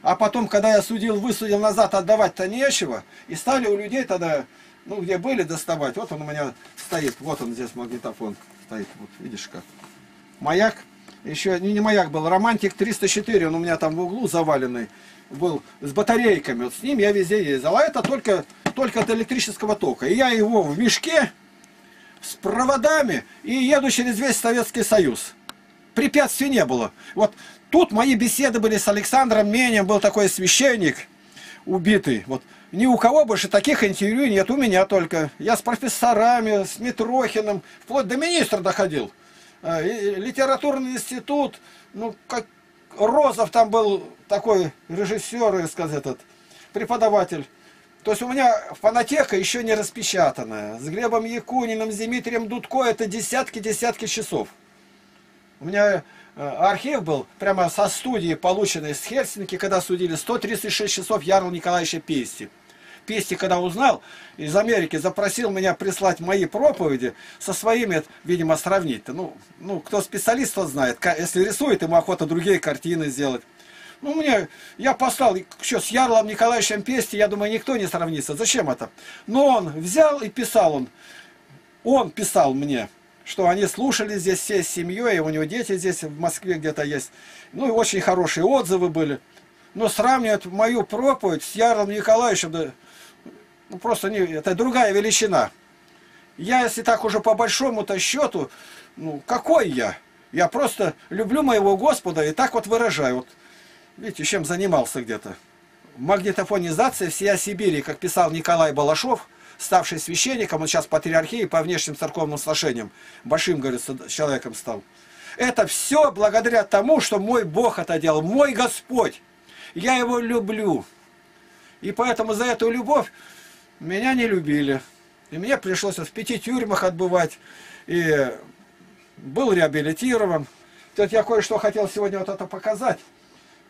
А потом, когда я судил, высудил назад, отдавать-то нечего. И стали у людей тогда, ну, где были, доставать. Вот он у меня стоит, вот он здесь магнитофон стоит. Вот видишь как. Маяк еще не, не маяк был, романтик 304, он у меня там в углу заваленный был, с батарейками, вот с ним я везде ездил, а это только, только от электрического тока. И я его в мешке с проводами и еду через весь Советский Союз. Препятствий не было. Вот тут мои беседы были с Александром Менем, был такой священник убитый. Вот ни у кого больше таких интервью нет, у меня только. Я с профессорами, с Митрохиным, вплоть до министра доходил. А, литературный институт, ну, как Розов там был такой режиссер, и сказать, этот, преподаватель. То есть у меня фонотека еще не распечатанная. С Глебом Якуниным, с Дмитрием Дудко это десятки-десятки часов. У меня э, архив был прямо со студии, полученный с Хельсинки, когда судили 136 часов Ярл Николаевича Пести. Пести, когда узнал, из Америки запросил меня прислать мои проповеди со своими, видимо, сравнить. Ну, ну, кто специалист, тот знает. Если рисует, ему охота другие картины сделать. Ну, мне, я послал, что, с Ярлом Николаевичем Пести, я думаю, никто не сравнится. Зачем это? Но он взял и писал он. Он писал мне, что они слушали здесь всей семьей, у него дети здесь в Москве где-то есть. Ну, и очень хорошие отзывы были. Но сравнивать мою проповедь с Ярлом Николаевичем, да, ну, просто не, это другая величина. Я, если так уже по большому-то счету, ну, какой я? Я просто люблю моего Господа и так вот выражаю. Вот, видите, чем занимался где-то. Магнитофонизация всея Сибири, как писал Николай Балашов, ставший священником, он сейчас патриархии по внешним церковным сношениям, большим, говорится, человеком стал. Это все благодаря тому, что мой Бог это делал, мой Господь. Я его люблю. И поэтому за эту любовь меня не любили. И мне пришлось в пяти тюрьмах отбывать. И был реабилитирован. Тут я кое-что хотел сегодня вот это показать.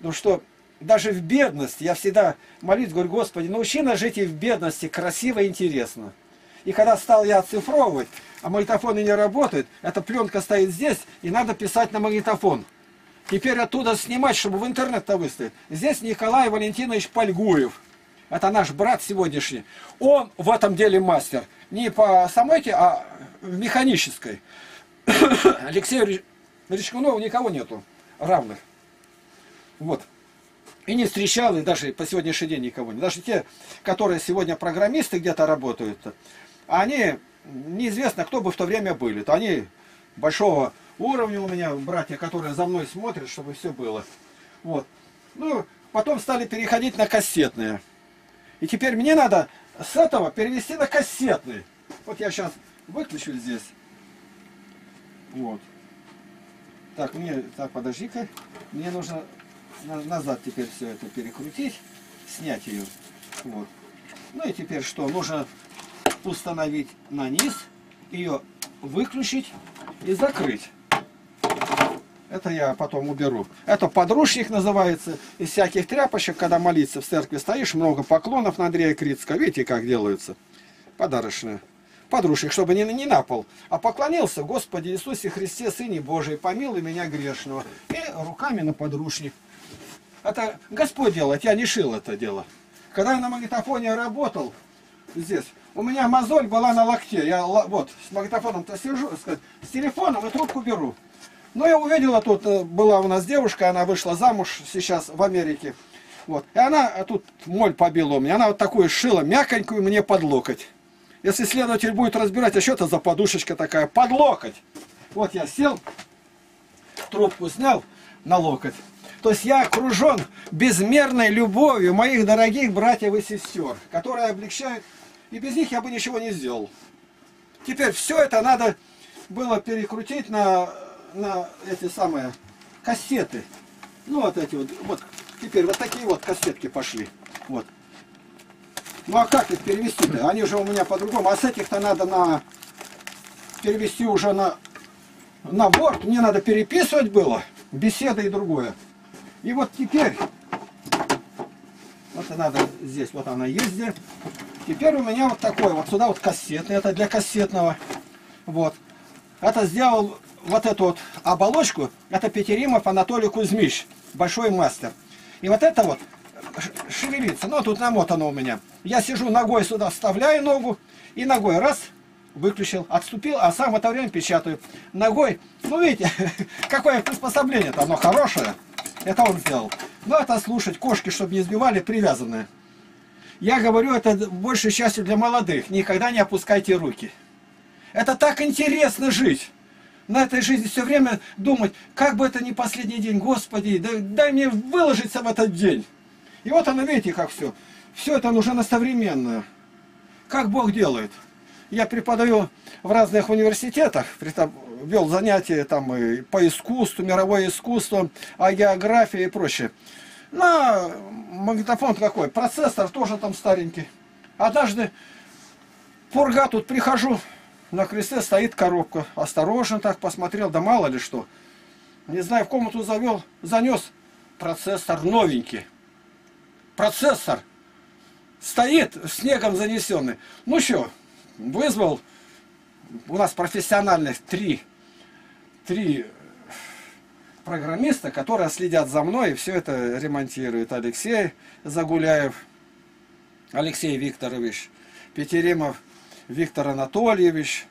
Ну что, даже в бедности я всегда молюсь, говорю, Господи, научи нас жить и в бедности красиво и интересно. И когда стал я оцифровывать, а магнитофоны не работают, эта пленка стоит здесь, и надо писать на магнитофон. Теперь оттуда снимать, чтобы в интернет-то выставить. Здесь Николай Валентинович Польгуев это наш брат сегодняшний, он в этом деле мастер. Не по самойке, а в механической. *coughs* Алексею Речкунову никого нету равных. Вот. И не встречал, и даже по сегодняшний день никого. Даже те, которые сегодня программисты где-то работают, они, неизвестно, кто бы в то время были. То они большого уровня у меня, братья, которые за мной смотрят, чтобы все было. Вот. Ну, потом стали переходить на кассетные. И теперь мне надо с этого перевести на кассетный. Вот я сейчас выключу здесь. Вот. Так, мне, так, подожди-ка. Мне нужно на, назад теперь все это перекрутить, снять ее. Вот. Ну и теперь что? Нужно установить на низ, ее выключить и закрыть. Это я потом уберу. Это подручник называется. Из всяких тряпочек, когда молиться в церкви стоишь, много поклонов на Андрея Крицкого. Видите, как делаются? Подарочные. Подручник, чтобы не, не на пол, а поклонился Господи Иисусе Христе, Сыне Божий, помилуй меня грешного. И руками на подручник. Это Господь делает, я не шил это дело. Когда я на магнитофоне работал, здесь, у меня мозоль была на локте. Я вот с магнитофоном-то сижу, с телефоном и трубку беру. Но я увидела, тут э, была у нас девушка, она вышла замуж сейчас в Америке. Вот. И она а тут моль побила у меня. Она вот такую шила, мягонькую мне под локоть. Если следователь будет разбирать, а что это за подушечка такая? Под локоть. Вот я сел, трубку снял на локоть. То есть я окружен безмерной любовью моих дорогих братьев и сестер, которые облегчают, и без них я бы ничего не сделал. Теперь все это надо было перекрутить на, на эти самые кассеты. Ну вот эти вот, вот теперь вот такие вот кассетки пошли. Вот. Ну а как их перевести-то? Они же у меня по-другому. А с этих-то надо на перевести уже на, на борт. Мне надо переписывать было. Беседа и другое. И вот теперь, вот надо здесь, вот она есть. Теперь у меня вот такой, вот сюда вот кассетный, это для кассетного. Вот. Это сделал вот эту вот оболочку, это Петеримов Анатолий Кузьмич, большой мастер. И вот это вот шевелится, ну тут намотано у меня. Я сижу ногой сюда, вставляю ногу, и ногой раз, выключил, отступил, а сам в это время печатаю. Ногой, ну видите, *laughs* какое приспособление-то, оно хорошее. Это он сделал. Но это слушать, кошки, чтобы не сбивали, привязанные. Я говорю это большей частью для молодых. Никогда не опускайте руки. Это так интересно жить. На этой жизни все время думать, как бы это не последний день, Господи, дай, дай мне выложиться в этот день. И вот оно, видите, как все. Все это уже на современное. Как Бог делает. Я преподаю в разных университетах, вел занятия там и по искусству, мировое искусство, о географии и прочее. На магнитофон какой, процессор тоже там старенький. Однажды пурга тут прихожу, на кресте стоит коробка. Осторожно так посмотрел, да мало ли что. Не знаю, в комнату завел, занес. Процессор новенький. Процессор стоит, снегом занесенный. Ну что, вызвал, у нас профессиональных три, три программиста, которые следят за мной и все это ремонтируют. Алексей Загуляев, Алексей Викторович, Петеримов Виктор Анатольевич,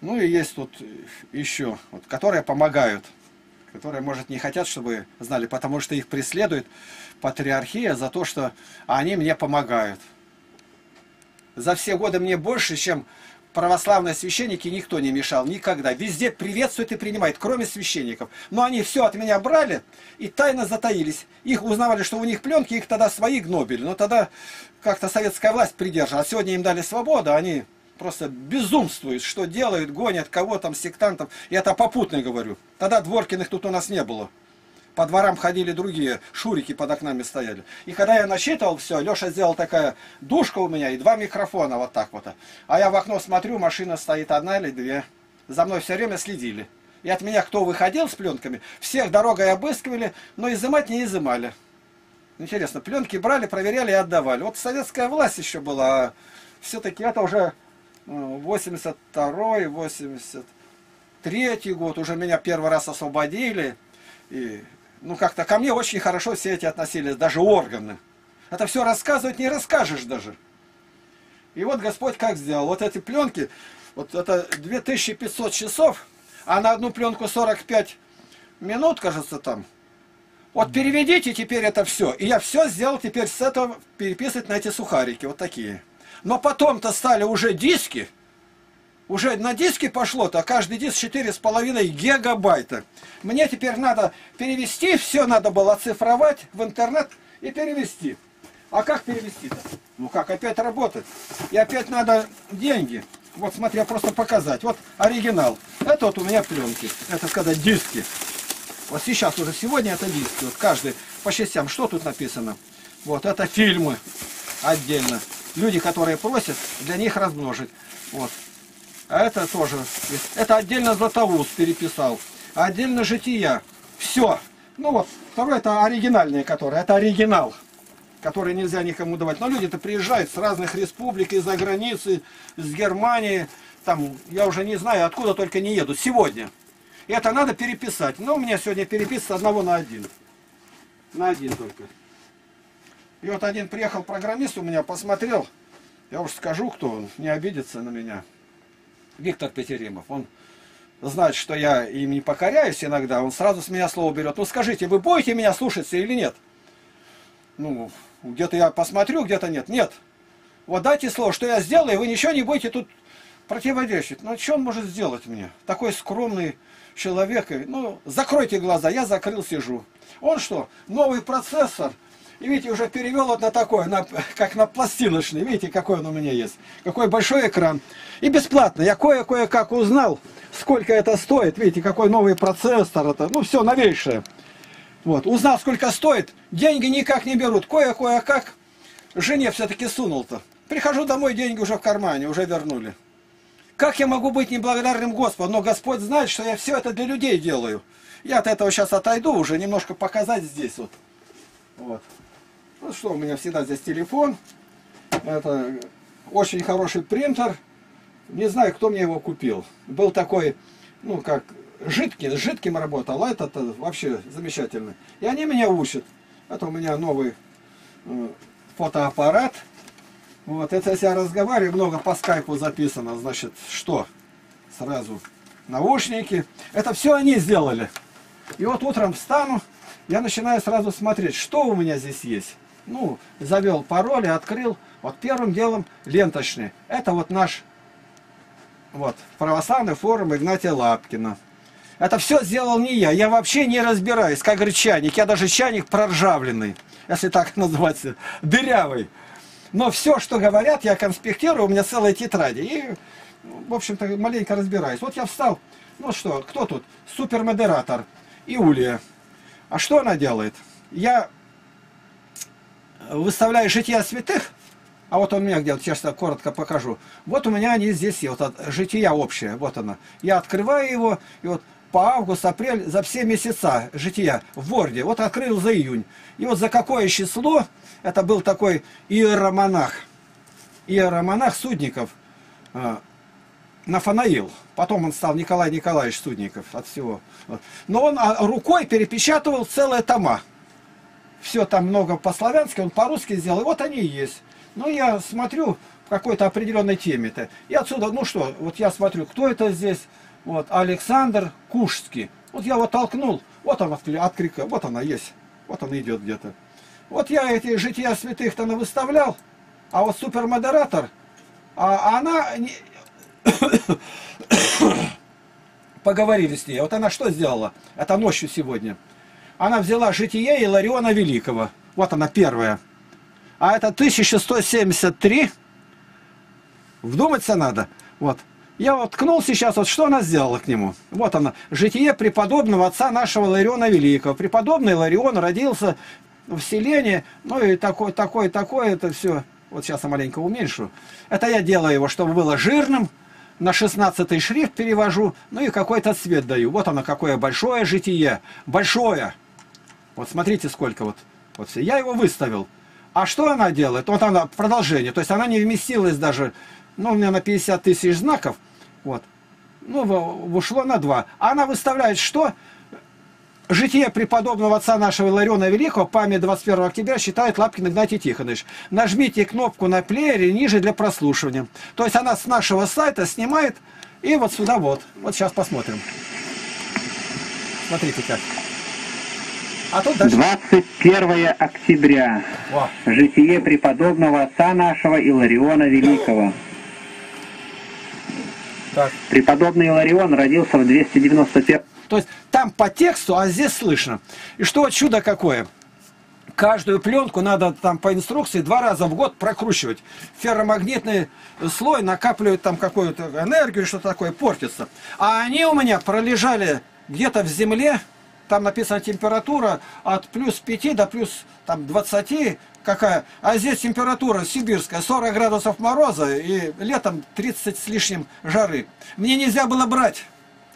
ну и есть тут еще, вот, которые помогают, которые, может, не хотят, чтобы знали, потому что их преследует патриархия за то, что они мне помогают. За все годы мне больше, чем православные священники, никто не мешал, никогда. Везде приветствует и принимает, кроме священников. Но они все от меня брали и тайно затаились. Их узнавали, что у них пленки, их тогда свои гнобили. Но тогда как-то советская власть придерживала. А сегодня им дали свободу, они просто безумствуют, что делают, гонят кого там, сектантов. И это попутно говорю. Тогда Дворкиных тут у нас не было. По дворам ходили другие, шурики под окнами стояли. И когда я насчитывал все, Леша сделал такая душка у меня и два микрофона вот так вот. А я в окно смотрю, машина стоит одна или две. За мной все время следили. И от меня кто выходил с пленками, всех дорогой обыскивали, но изымать не изымали. Интересно, пленки брали, проверяли и отдавали. Вот советская власть еще была, а все-таки это уже 82-й, 83 год, уже меня первый раз освободили. И, ну, как-то ко мне очень хорошо все эти относились, даже органы. Это все рассказывать не расскажешь даже. И вот Господь как сделал. Вот эти пленки, вот это 2500 часов, а на одну пленку 45 минут, кажется, там. Вот переведите теперь это все. И я все сделал теперь с этого переписывать на эти сухарики, вот такие. Но потом-то стали уже диски. Уже на диски пошло-то, а каждый диск 4,5 гигабайта. Мне теперь надо перевести, все надо было оцифровать в интернет и перевести. А как перевести-то? Ну как, опять работать. И опять надо деньги. Вот смотри, просто показать. Вот оригинал. Это вот у меня пленки. Это сказать диски. Вот сейчас уже сегодня это диски. Вот каждый по частям. Что тут написано? Вот это фильмы отдельно. Люди, которые просят, для них размножить. Вот. А это тоже. Это отдельно Златоуст переписал. Отдельно жития. Все. Ну вот, второе это оригинальные, которые. Это оригинал который нельзя никому давать. Но люди-то приезжают с разных республик, из-за границы, с Германии, там, я уже не знаю, откуда только не едут, сегодня. И это надо переписать. Но у меня сегодня переписано одного на один. На один только. И вот один приехал программист у меня, посмотрел, я уж скажу, кто он, не обидится на меня. Виктор Петеримов, он знает, что я им не покоряюсь иногда, он сразу с меня слово берет. Ну скажите, вы будете меня слушаться или нет? Ну, где-то я посмотрю, где-то нет. Нет. Вот дайте слово, что я сделаю, и вы ничего не будете тут противодействовать. Ну, что он может сделать мне? Такой скромный человек. Ну, закройте глаза, я закрыл, сижу. Он что, новый процессор, и видите, уже перевел вот на такой, на, как на пластиночный. Видите, какой он у меня есть. Какой большой экран. И бесплатно. Я кое-кое-как узнал, сколько это стоит. Видите, какой новый процессор. Это, ну, все новейшее. Вот. Узнал, сколько стоит, деньги никак не берут. Кое-кое-как жене все-таки сунул-то. Прихожу домой, деньги уже в кармане, уже вернули. Как я могу быть неблагодарным Господу? Но Господь знает, что я все это для людей делаю. Я от этого сейчас отойду, уже немножко показать здесь вот. Вот. Ну что, у меня всегда здесь телефон. Это очень хороший принтер. Не знаю, кто мне его купил. Был такой, ну как, жидкий, с жидким работал, а этот вообще замечательный. И они меня учат. Это у меня новый э, фотоаппарат. Вот, это я разговариваю, много по скайпу записано, значит, что? Сразу наушники. Это все они сделали. И вот утром встану, я начинаю сразу смотреть, что у меня здесь есть. Ну, завел пароль и открыл. Вот первым делом ленточный. Это вот наш вот, православный форум Игнатия Лапкина. Это все сделал не я. Я вообще не разбираюсь, как говорит чайник. Я даже чайник проржавленный, если так *laughs* называется, дырявый. Но все, что говорят, я конспектирую, у меня целая тетради. И, в общем-то, маленько разбираюсь. Вот я встал. Ну что, кто тут? Супермодератор. Иулия. А что она делает? Я выставляю жития святых, а вот у меня где, вот сейчас коротко покажу. Вот у меня они здесь есть, вот жития общее, вот она. Я открываю его, и вот по август, апрель, за все месяца жития в Ворде. Вот открыл за июнь. И вот за какое число, это был такой иеромонах, иеромонах Судников, э, Нафанаил. Потом он стал Николай Николаевич Судников от всего. Но он а, рукой перепечатывал целые тома. Все там много по-славянски, он по-русски сделал. И вот они и есть. Ну, я смотрю в какой-то определенной теме-то. И отсюда, ну что, вот я смотрю, кто это здесь, вот, Александр Кушский. Вот я вот толкнул, вот он отклика, вот она есть. Вот она идет где-то. Вот я эти жития святых-то выставлял, а вот супермодератор, а она... *coughs* Поговорили с ней. Вот она что сделала? Это ночью сегодня. Она взяла житие Илариона Великого. Вот она первая. А это 1673. Вдуматься надо. Вот. Я вот ткнул сейчас, вот что она сделала к нему. Вот она. Житие преподобного отца нашего Лариона Великого. Преподобный Ларион родился в селении, ну и такой, такой, такой, это все. Вот сейчас я маленько уменьшу. Это я делаю его, чтобы было жирным. На 16 шрифт перевожу, ну и какой-то цвет даю. Вот оно какое большое житие. Большое. Вот смотрите, сколько вот. Вот все. Я его выставил. А что она делает? Вот она, продолжение. То есть она не вместилась даже ну, у меня на 50 тысяч знаков, вот, ну, ушло на 2. А она выставляет что? Житие преподобного отца нашего Илариона Великого, память 21 октября, считает Лапкин Игнатий Тихонович. Нажмите кнопку на плеере ниже для прослушивания. То есть она с нашего сайта снимает и вот сюда вот. Вот сейчас посмотрим. Смотрите как. А тут дальше... 21 октября. О. Житие преподобного отца нашего Илариона Великого. Так. Преподобный Иларион родился в 291... То есть там по тексту, а здесь слышно. И что чудо какое? Каждую пленку надо там по инструкции два раза в год прокручивать. Ферромагнитный слой накапливает там какую-то энергию, что такое, портится. А они у меня пролежали где-то в земле, там написана температура от плюс 5 до плюс там, 20, какая. А здесь температура сибирская, 40 градусов мороза и летом 30 с лишним жары. Мне нельзя было брать,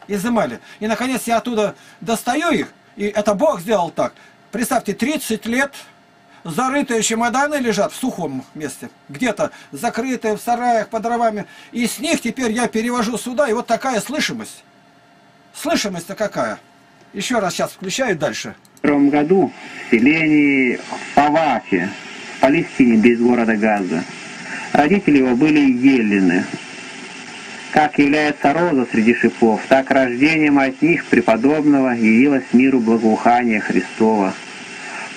изымали. И наконец я оттуда достаю их, и это Бог сделал так. Представьте, 30 лет зарытые чемоданы лежат в сухом месте, где-то закрытые в сараях под дровами. И с них теперь я перевожу сюда, и вот такая слышимость. Слышимость-то какая? Еще раз сейчас включаю дальше. В первом году в селении Павафе, в Палестине, без города Газа. Родители его были елены. Как является роза среди шипов, так рождением от них преподобного явилось миру благоухание Христова.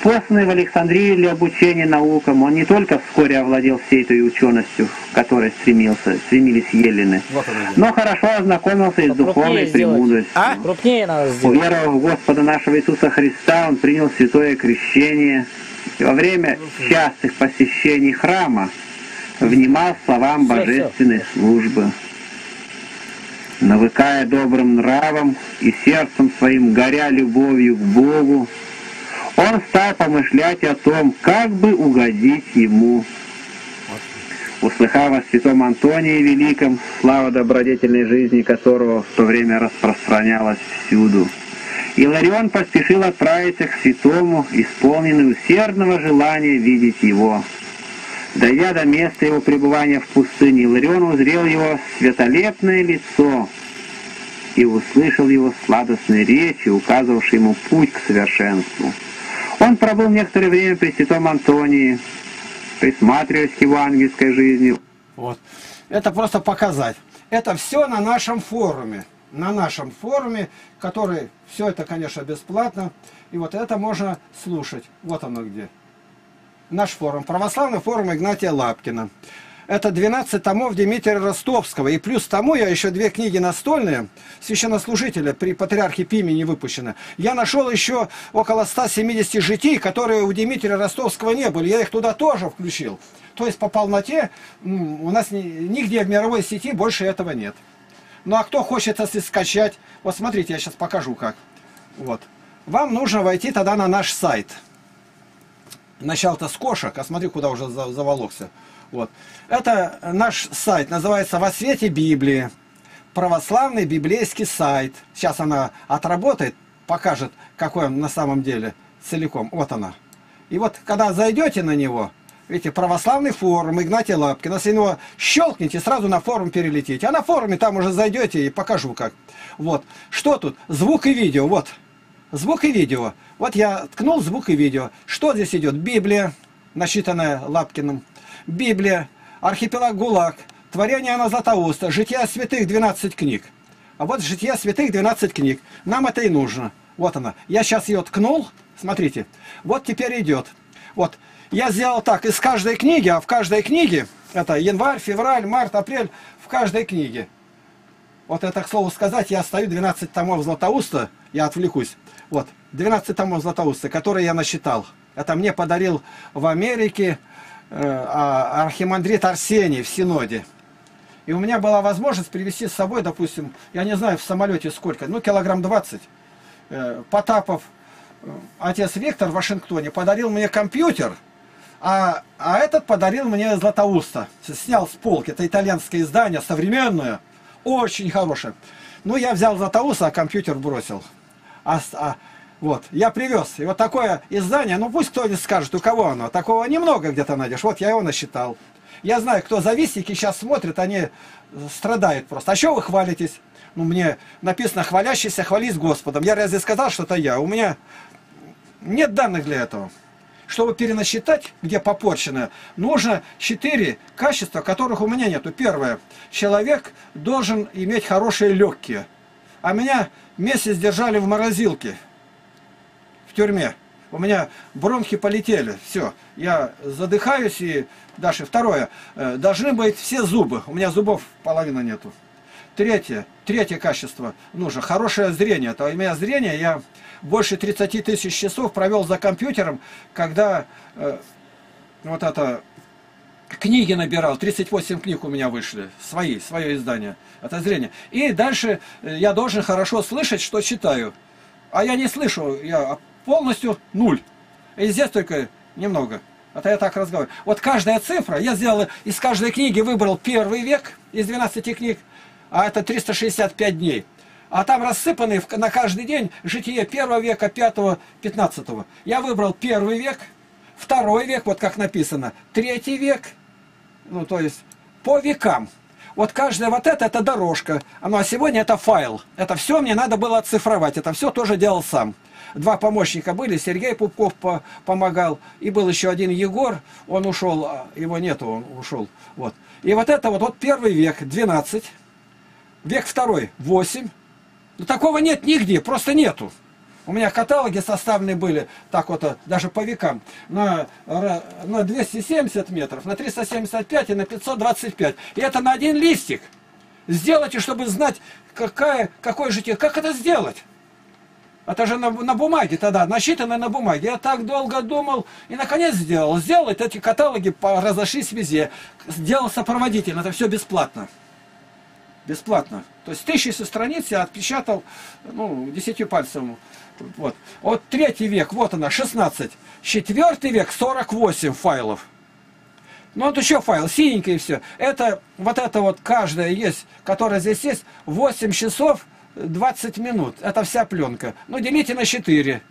Посланный в Александрию для обучения наукам, он не только вскоре овладел всей той ученостью, к которой стремился, стремились елены, но хорошо ознакомился и с духовной премудростью. А? Крупнее надо сделать. Уверовав в Господа нашего Иисуса Христа, он принял святое крещение и во время частых посещений храма внимал словам божественной службы. Навыкая добрым нравом и сердцем своим горя любовью к Богу, он стал помышлять о том, как бы угодить Ему. Услыхав о святом Антонии Великом, слава добродетельной жизни которого в то время распространялась всюду, Иларион поспешил отправиться к святому, исполненный усердного желания видеть его. Дойдя до места его пребывания в пустыне, Иларион узрел его светолепное лицо и услышал его сладостные речи, указывавшие ему путь к совершенству. Он пробыл некоторое время при святом Антонии, присматриваясь к его ангельской жизни, Вот. Это просто показать. Это все на нашем форуме. На нашем форуме, который, все это, конечно, бесплатно. И вот это можно слушать. Вот оно где. Наш форум. Православный форум Игнатия Лапкина. Это 12 томов Дмитрия Ростовского. И плюс тому я еще две книги настольные священнослужителя при патриархе Пимене выпущены. Я нашел еще около 170 житий, которые у Дмитрия Ростовского не были. Я их туда тоже включил. То есть по полноте у нас ни- нигде в мировой сети больше этого нет. Ну а кто хочет если скачать, вот смотрите, я сейчас покажу как. Вот. Вам нужно войти тогда на наш сайт. Начало-то с кошек, а смотри, куда уже за- заволокся. Вот. Это наш сайт, называется «Во свете Библии». Православный библейский сайт. Сейчас она отработает, покажет, какой он на самом деле целиком. Вот она. И вот, когда зайдете на него, видите, православный форум Игнатия Лапкина, если его щелкните, сразу на форум перелетите. А на форуме там уже зайдете и покажу как. Вот. Что тут? Звук и видео. Вот. Звук и видео. Вот я ткнул звук и видео. Что здесь идет? Библия, насчитанная Лапкиным. Библия, архипелаг ГУЛАГ, творение Анна Златоуста, жития святых 12 книг. А вот жития святых 12 книг. Нам это и нужно. Вот она. Я сейчас ее ткнул. Смотрите. Вот теперь идет. Вот. Я сделал так. Из каждой книги, а в каждой книге, это январь, февраль, март, апрель, в каждой книге. Вот это, к слову сказать, я стою 12 томов Златоуста, я отвлекусь. Вот, 12 томов Златоуста, которые я насчитал. Это мне подарил в Америке архимандрит Арсений в Синоде. И у меня была возможность привезти с собой, допустим, я не знаю в самолете сколько, ну килограмм 20. Э, Потапов, э, отец Виктор в Вашингтоне подарил мне компьютер, а, а этот подарил мне Златоуста. Снял с полки. Это итальянское издание, современное, очень хорошее. Ну, я взял Златоуста, а компьютер бросил. А, а, вот, я привез. И вот такое издание, ну пусть кто-нибудь скажет, у кого оно. Такого немного где-то найдешь. Вот я его насчитал. Я знаю, кто завистники сейчас смотрят, они страдают просто. А что вы хвалитесь? Ну, мне написано, хвалящийся, хвались Господом. Я разве сказал, что это я? У меня нет данных для этого. Чтобы перенасчитать, где попорчено, нужно четыре качества, которых у меня нету. Первое. Человек должен иметь хорошие легкие. А меня месяц держали в морозилке, тюрьме. У меня бронхи полетели, все. Я задыхаюсь и дальше. Второе. э, Должны быть все зубы. У меня зубов половины нету. Третье, третье качество нужно, хорошее зрение. То у меня зрение, я больше 30 тысяч часов провел за компьютером, когда э, вот это книги набирал, 38 книг у меня вышли, свои, свое издание, это зрение. И дальше э, я должен хорошо слышать, что читаю. А я не слышу, я полностью нуль. И здесь только немного. Это я так разговариваю. Вот каждая цифра, я сделал из каждой книги, выбрал первый век из 12 книг, а это 365 дней. А там рассыпаны на каждый день житие первого века, пятого, пятнадцатого. Я выбрал первый век, второй век, вот как написано, третий век, ну то есть по векам. Вот каждая вот это, это дорожка. Ну а сегодня это файл. Это все мне надо было оцифровать. Это все тоже делал сам. Два помощника были, Сергей Пупков по- помогал, и был еще один Егор, он ушел, а, его нету, он ушел. Вот. И вот это вот, вот первый век, 12, век второй, 8. Ну такого нет нигде, просто нету. У меня каталоги составлены были, так вот, э, даже по векам, на, на 270 метров, на 375 и на 525. И это на один листик. Сделайте, чтобы знать, какая, какой житие. Как это сделать? Это же на, на бумаге тогда, насчитано на бумаге. Я так долго думал и наконец сделал. Сделал, эти каталоги разошлись везде. Сделал сопроводительно, это все бесплатно. Бесплатно. То есть тысячи страниц я отпечатал, ну, десятью пальцем. Вот. Вот третий век, вот она, 16. Четвертый век, 48 файлов. Ну вот еще файл, синенький все. Это, вот это вот каждая есть, которая здесь есть, 8 часов 20 минут. Это вся пленка. Ну, делите на 4.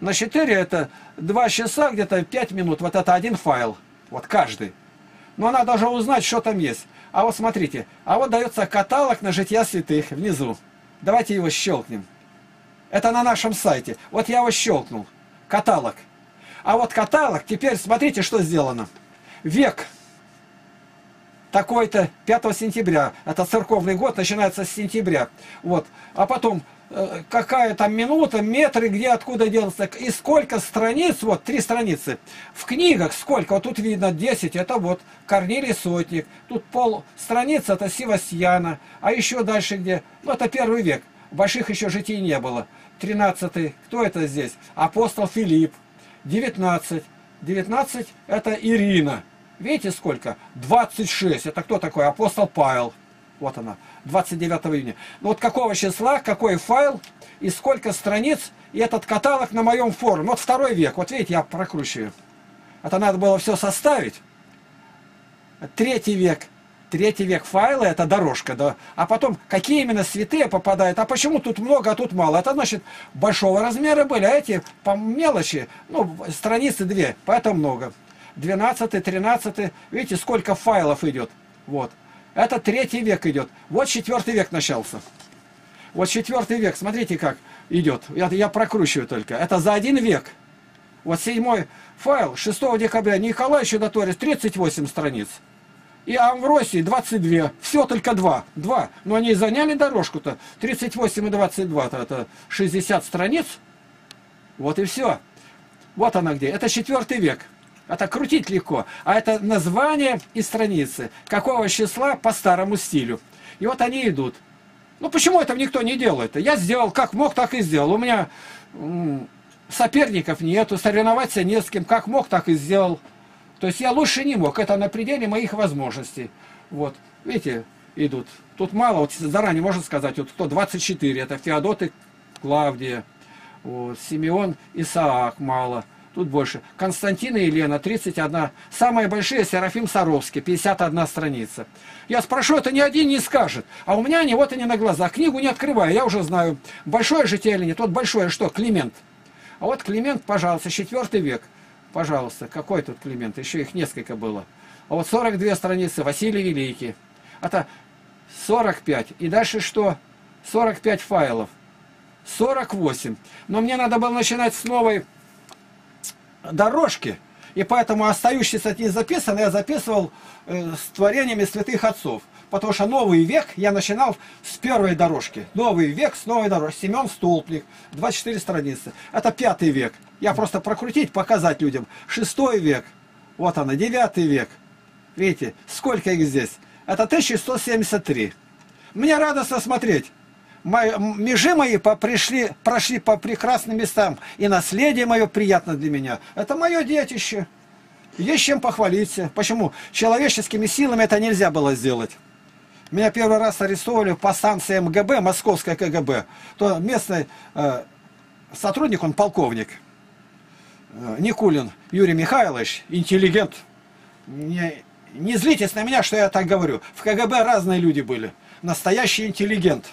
На 4 это 2 часа, где-то 5 минут. Вот это один файл. Вот каждый. Но она должна узнать, что там есть. А вот смотрите, а вот дается каталог на жития святых внизу. Давайте его щелкнем. Это на нашем сайте. Вот я его щелкнул. Каталог. А вот каталог, теперь смотрите, что сделано. Век такой-то 5 сентября. Это церковный год, начинается с сентября. Вот. А потом, э, какая там минута, метры, где, откуда делается, и сколько страниц, вот, три страницы. В книгах сколько, вот тут видно 10, это вот Корнилий Сотник. Тут пол страницы, это Севастьяна. А еще дальше где, ну, это первый век. Больших еще житий не было. 13 кто это здесь? Апостол Филипп. 19. 19 это Ирина. Видите сколько? 26. Это кто такой? Апостол Павел. Вот она. 29 июня. Ну вот какого числа, какой файл и сколько страниц, и этот каталог на моем форуме. Вот второй век. Вот видите, я прокручиваю. Это надо было все составить. Третий век. Третий век файла это дорожка, да. А потом, какие именно святые попадают, а почему тут много, а тут мало? Это значит, большого размера были, а эти по мелочи, ну, страницы две, поэтому много. 12, 13, видите, сколько файлов идет. Вот. Это третий век идет. Вот четвертый век начался. Вот четвертый век, смотрите, как идет. Я, я прокручиваю только. Это за один век. Вот седьмой файл 6 декабря Николай Чудотворец 38 страниц. И Амвросий 22. Все только два. Два. Но они заняли дорожку-то. 38 и 22. -то, это 60 страниц. Вот и все. Вот она где. Это четвертый век. Это крутить легко. А это название и страницы. Какого числа по старому стилю. И вот они идут. Ну почему этого никто не делает? Я сделал как мог, так и сделал. У меня соперников нету, соревноваться не с кем. Как мог, так и сделал. То есть я лучше не мог. Это на пределе моих возможностей. Вот. Видите, идут. Тут мало. Вот заранее можно сказать, вот кто 24. Это Феодот и Клавдия. Вот. Симеон, Исаак мало. Тут больше. Константина и Елена, 31. Самые большие Серафим Саровский, 51 страница. Я спрошу, это ни один не скажет. А у меня они, вот они на глазах. Книгу не открываю, я уже знаю. Большое житие или нет. Вот большое что? Климент. А вот Климент, пожалуйста, 4 век. Пожалуйста, какой тут Климент? Еще их несколько было. А вот 42 страницы, Василий Великий. Это 45. И дальше что? 45 файлов. 48. Но мне надо было начинать с новой дорожки. И поэтому остающиеся не записаны, я записывал э, с творениями святых отцов. Потому что новый век я начинал с первой дорожки. Новый век с новой дорожки. Семен Столпник, 24 страницы. Это пятый век. Я просто прокрутить, показать людям. Шестой век. Вот она, девятый век. Видите, сколько их здесь? Это 1173. Мне радостно смотреть. Межи мои по, пришли, прошли по прекрасным местам, и наследие мое приятно для меня. Это мое детище. Есть чем похвалиться. Почему? Человеческими силами это нельзя было сделать. Меня первый раз арестовали по станции МГБ, Московская КГБ. То местный э, сотрудник, он полковник. э, Никулин Юрий Михайлович, интеллигент. Не, не злитесь на меня, что я так говорю. В КГБ разные люди были. Настоящий интеллигент.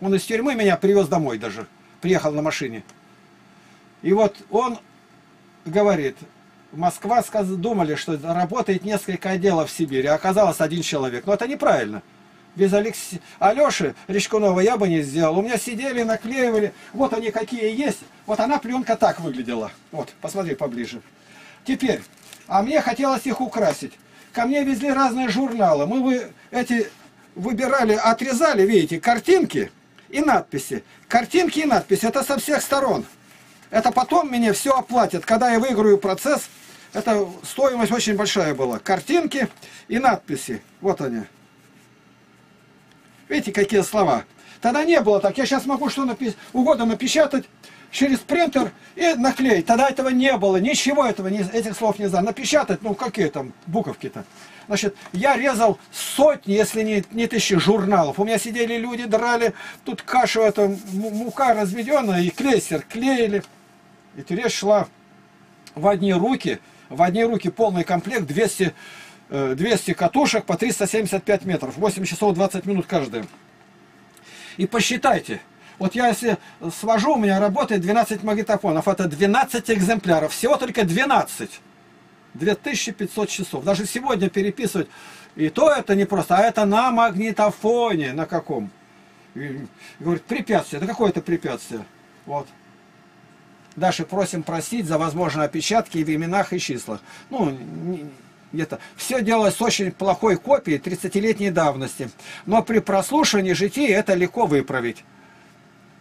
Он из тюрьмы меня привез домой даже. Приехал на машине. И вот он говорит, Москва думали, что работает несколько отделов в Сибири, а оказалось один человек. Но это неправильно. Без Алекс... Алеши Речкунова я бы не сделал. У меня сидели, наклеивали. Вот они какие есть. Вот она пленка так выглядела. Вот, посмотри поближе. Теперь, а мне хотелось их украсить. Ко мне везли разные журналы. Мы вы эти выбирали, отрезали, видите, картинки и надписи. Картинки и надписи, это со всех сторон. Это потом мне все оплатят. Когда я выиграю процесс, это стоимость очень большая была. Картинки и надписи. Вот они. Видите, какие слова. Тогда не было так. Я сейчас могу что напи угодно напечатать через принтер и наклеить. Тогда этого не было. Ничего этого, не, этих слов нельзя. Напечатать, ну какие там буковки-то. Значит, я резал сотни, если не, не тысячи журналов. У меня сидели люди, драли, тут кашу, это мука разведенная, и клейстер клеили. И речь шла в одни руки, в одни руки полный комплект, 200 200 э, катушек по 375 метров, 8 часов 20 минут каждая. И посчитайте, вот я если свожу, у меня работает 12 магнитофонов, это 12 экземпляров, всего только 12. 2500 часов. Даже сегодня переписывать, и то это не просто, а это на магнитофоне, на каком? И, говорит, препятствие, да какое это препятствие? Вот. Дальше просим простить за возможные опечатки в именах и числах. Ну, где-то. Все делалось с очень плохой копией 30-летней давности. Но при прослушивании житий это легко выправить.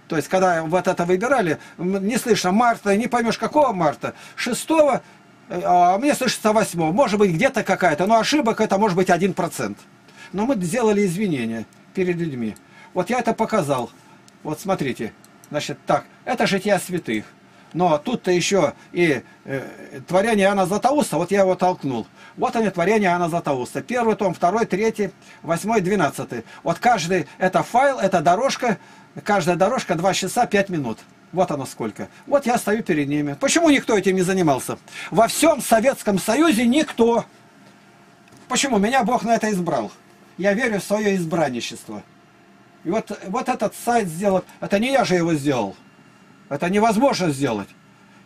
То есть, когда вот это выбирали, не слышно марта, не поймешь, какого марта. 6 э, а мне слышится 8 Может быть, где-то какая-то, но ошибок это может быть 1%. Но мы сделали извинения перед людьми. Вот я это показал. Вот смотрите. Значит, так, это жития святых. Но тут-то еще и э, творение Иоанна Златоуста, вот я его толкнул. Вот они, творение Иоанна Златоуста. Первый том, второй, третий, восьмой, двенадцатый. Вот каждый, это файл, это дорожка, каждая дорожка 2 часа 5 минут. Вот оно сколько. Вот я стою перед ними. Почему никто этим не занимался? Во всем Советском Союзе никто. Почему? Меня Бог на это избрал. Я верю в свое избранничество. И вот, вот этот сайт сделал. Это не я же его сделал. Это невозможно сделать.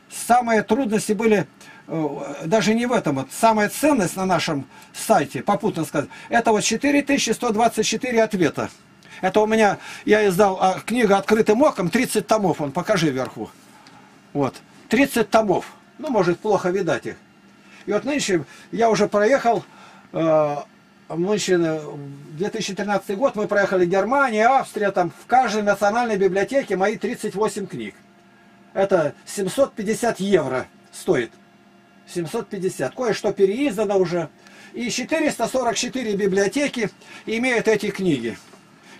Самые трудности были э, даже не в этом. Вот самая ценность на нашем сайте, попутно сказать, это вот 4124 ответа. Это у меня, я издал а, книга «Открытым оком», 30 томов, он, покажи вверху. Вот, 30 томов. Ну, может, плохо видать их. И вот нынче я уже проехал, э, нынче 2013 год, мы проехали Германия, Австрия, там в каждой национальной библиотеке мои 38 книг. Это 750 евро стоит. 750. Кое-что переиздано уже. И 444 библиотеки имеют эти книги.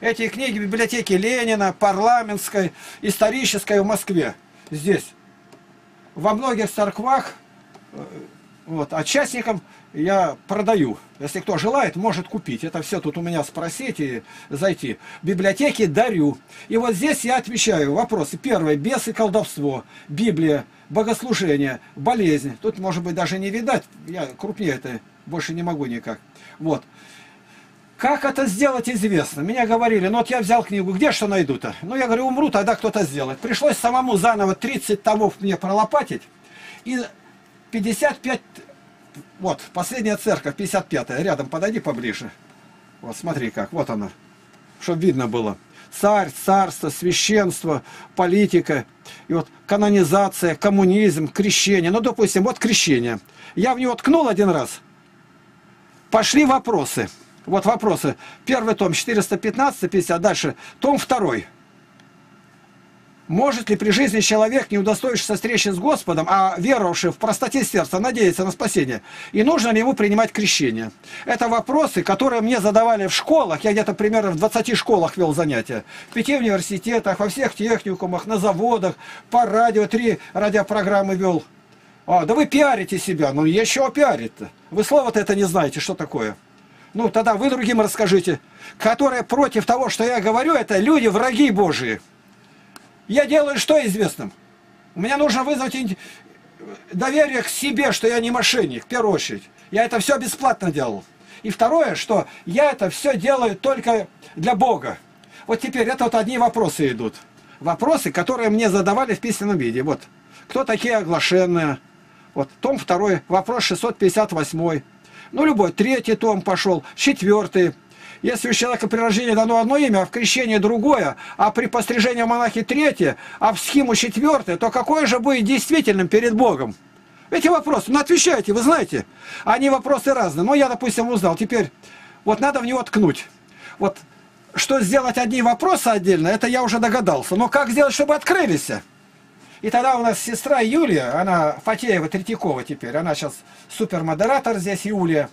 Эти книги в библиотеке Ленина, парламентской, исторической в Москве. Здесь. Во многих церквах э, вот, а частникам я продаю. Если кто желает, может купить. Это все тут у меня спросить и зайти. Библиотеки дарю. И вот здесь я отвечаю вопросы. Первое. Бес и колдовство. Библия. Богослужение. Болезнь. Тут, может быть, даже не видать. Я крупнее это больше не могу никак. Вот. Как это сделать, известно. Меня говорили, ну вот я взял книгу, где что найду-то? Ну, я говорю, умру, тогда кто-то сделает. Пришлось самому заново 30 томов мне пролопатить. И 55, вот, последняя церковь, 55-я, рядом подойди поближе. Вот, смотри как, вот она, чтобы видно было. Царь, царство, священство, политика, и вот канонизация, коммунизм, крещение. Ну, допустим, вот крещение. Я в него ткнул один раз. Пошли вопросы. Вот вопросы. Первый том 415, 50, дальше. Том второй. Может ли при жизни человек, не удостоившийся встречи с Господом, а веровавший в простоте сердца, надеяться на спасение? И нужно ли ему принимать крещение? Это вопросы, которые мне задавали в школах. Я где-то примерно в 20 школах вел занятия. В пяти университетах, во всех техникумах, на заводах, по радио, три радиопрограммы вел. А, да вы пиарите себя. Ну, еще пиарить-то. Вы слово-то это не знаете, что такое. Ну, тогда вы другим расскажите. Которые против того, что я говорю, это люди, враги Божии. Я делаю что известным? Мне нужно вызвать доверие к себе, что я не мошенник, в первую очередь. Я это все бесплатно делал. И второе, что я это все делаю только для Бога. Вот теперь это вот одни вопросы идут. Вопросы, которые мне задавали в письменном виде. Вот. Кто такие оглашенные? Вот. Том второй, вопрос 658. Ну, любой. Третий том пошел. Четвертый. Если у человека при рождении дано одно имя, а в крещении другое, а при пострижении монахи третье, а в схиму четвертое, то какое же будет действительным перед Богом? Эти вопросы, ну отвечайте, вы знаете. Они вопросы разные. Но я, допустим, узнал. Теперь вот надо в него ткнуть. Вот что сделать одни вопросы отдельно, это я уже догадался. Но как сделать, чтобы открылись? И тогда у нас сестра Юлия, она Фатеева Третьякова теперь, она сейчас супермодератор здесь, Юлия.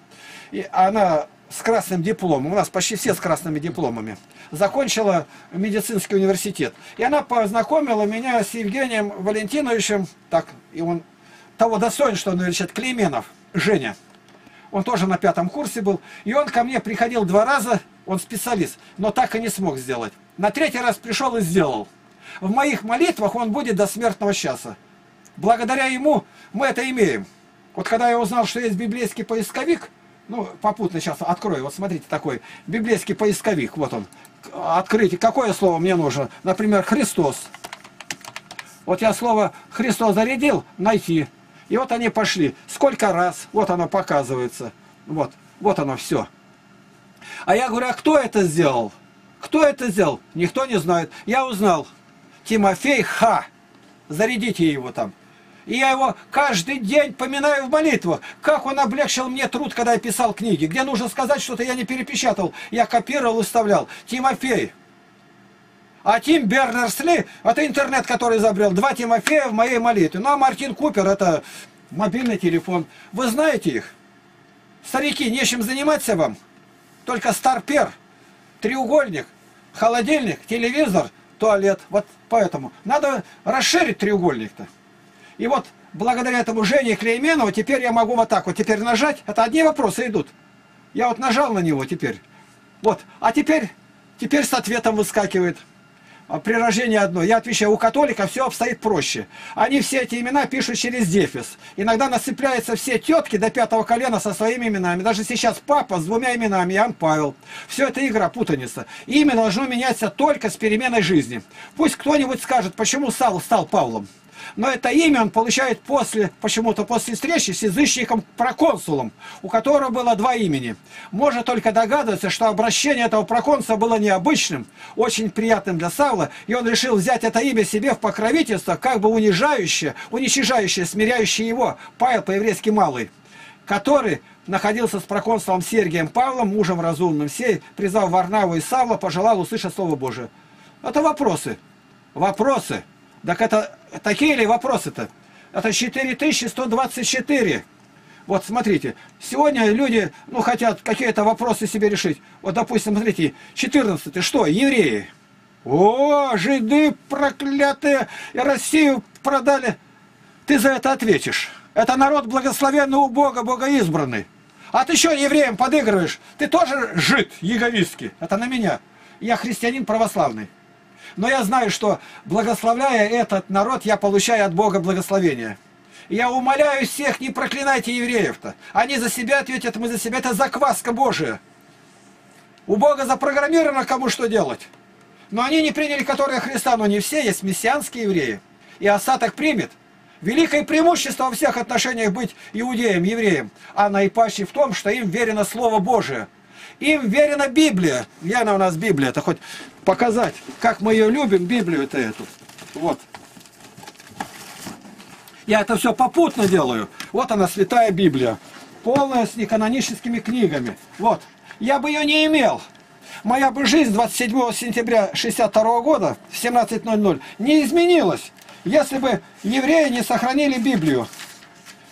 И она с красным дипломом, у нас почти все с красными дипломами, закончила медицинский университет. И она познакомила меня с Евгением Валентиновичем, так, и он того достоин, что он говорит, Клейменов, Женя. Он тоже на пятом курсе был. И он ко мне приходил два раза, он специалист, но так и не смог сделать. На третий раз пришел и сделал. В моих молитвах он будет до смертного часа. Благодаря ему мы это имеем. Вот когда я узнал, что есть библейский поисковик, ну, попутно сейчас открою. Вот смотрите, такой библейский поисковик. Вот он. Открытие. Какое слово мне нужно? Например, Христос. Вот я слово Христос зарядил, найти. И вот они пошли. Сколько раз? Вот оно показывается. Вот. Вот оно все. А я говорю, а кто это сделал? Кто это сделал? Никто не знает. Я узнал. Тимофей Ха. Зарядите его там. И я его каждый день поминаю в молитвах. Как он облегчил мне труд, когда я писал книги. Где нужно сказать что-то, я не перепечатал. Я копировал и вставлял. Тимофей. А Тим Бернерс-Ли, это интернет, который изобрел. Два Тимофея в моей молитве. Ну, а Мартин Купер, это мобильный телефон. Вы знаете их? Старики, нечем заниматься вам. Только старпер, треугольник, холодильник, телевизор, туалет. Вот поэтому. Надо расширить треугольник-то. И вот благодаря этому Жене Клейменову теперь я могу вот так вот теперь нажать. Это одни вопросы идут. Я вот нажал на него теперь. Вот. А теперь, теперь с ответом выскакивает. А При рождении одно. Я отвечаю, у католика все обстоит проще. Они все эти имена пишут через дефис. Иногда насыпляются все тетки до пятого колена со своими именами. Даже сейчас папа с двумя именами, Иоанн Павел. Все это игра, путаница. Имя должно меняться только с переменой жизни. Пусть кто-нибудь скажет, почему Савл стал Павлом но это имя он получает после, почему-то после встречи с язычником проконсулом, у которого было два имени. Можно только догадываться, что обращение этого проконсула было необычным, очень приятным для Савла, и он решил взять это имя себе в покровительство, как бы унижающее, уничижающее, смиряющее его, Павел по-еврейски малый, который находился с проконсулом Сергием Павлом, мужем разумным, сей, призвал Варнаву и Савла, пожелал услышать Слово Божие. Это вопросы. Вопросы. Так это такие ли вопросы-то? Это 4124. Вот смотрите, сегодня люди, ну, хотят какие-то вопросы себе решить. Вот, допустим, смотрите, 14 что, евреи? О, жиды проклятые, и Россию продали. Ты за это ответишь. Это народ благословенный у Бога, богоизбранный. А ты что евреям подыгрываешь? Ты тоже жид яговистский. Это на меня. Я христианин православный. Но я знаю, что благословляя этот народ, я получаю от Бога благословение. Я умоляю всех, не проклинайте евреев-то. Они за себя ответят, мы за себя. Это закваска Божия. У Бога запрограммировано, кому что делать. Но они не приняли, которые Христа, но не все, есть мессианские евреи. И остаток примет. Великое преимущество во всех отношениях быть иудеем, евреем, а наипаче в том, что им верено Слово Божие. Им верена Библия. Яна у нас Библия, это хоть показать, как мы ее любим, Библию-то эту. Вот. Я это все попутно делаю. Вот она, Святая Библия. Полная с неканоническими книгами. Вот. Я бы ее не имел. Моя бы жизнь 27 сентября 62 года в 17.00 не изменилась, если бы евреи не сохранили Библию.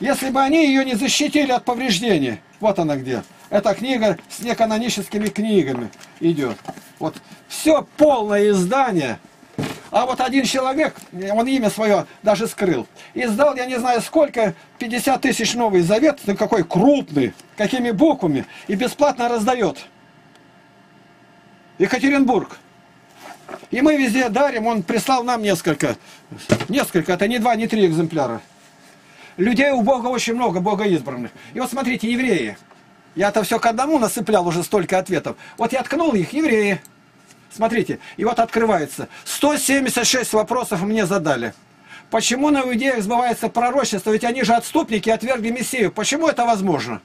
Если бы они ее не защитили от повреждений. Вот она где. Эта книга с неканоническими книгами идет. Вот все полное издание. А вот один человек, он имя свое даже скрыл, издал, я не знаю сколько, 50 тысяч Новый Завет, ну какой крупный, какими буквами, и бесплатно раздает. Екатеринбург. И мы везде дарим, он прислал нам несколько. Несколько, это не два, не три экземпляра. Людей у Бога очень много, Бога избранных. И вот смотрите, евреи. Я-то все к одному насыплял уже столько ответов. Вот я ткнул их, евреи. Смотрите, и вот открывается. 176 вопросов мне задали. Почему на иудеях сбывается пророчество? Ведь они же отступники отвергли Мессию. Почему это возможно?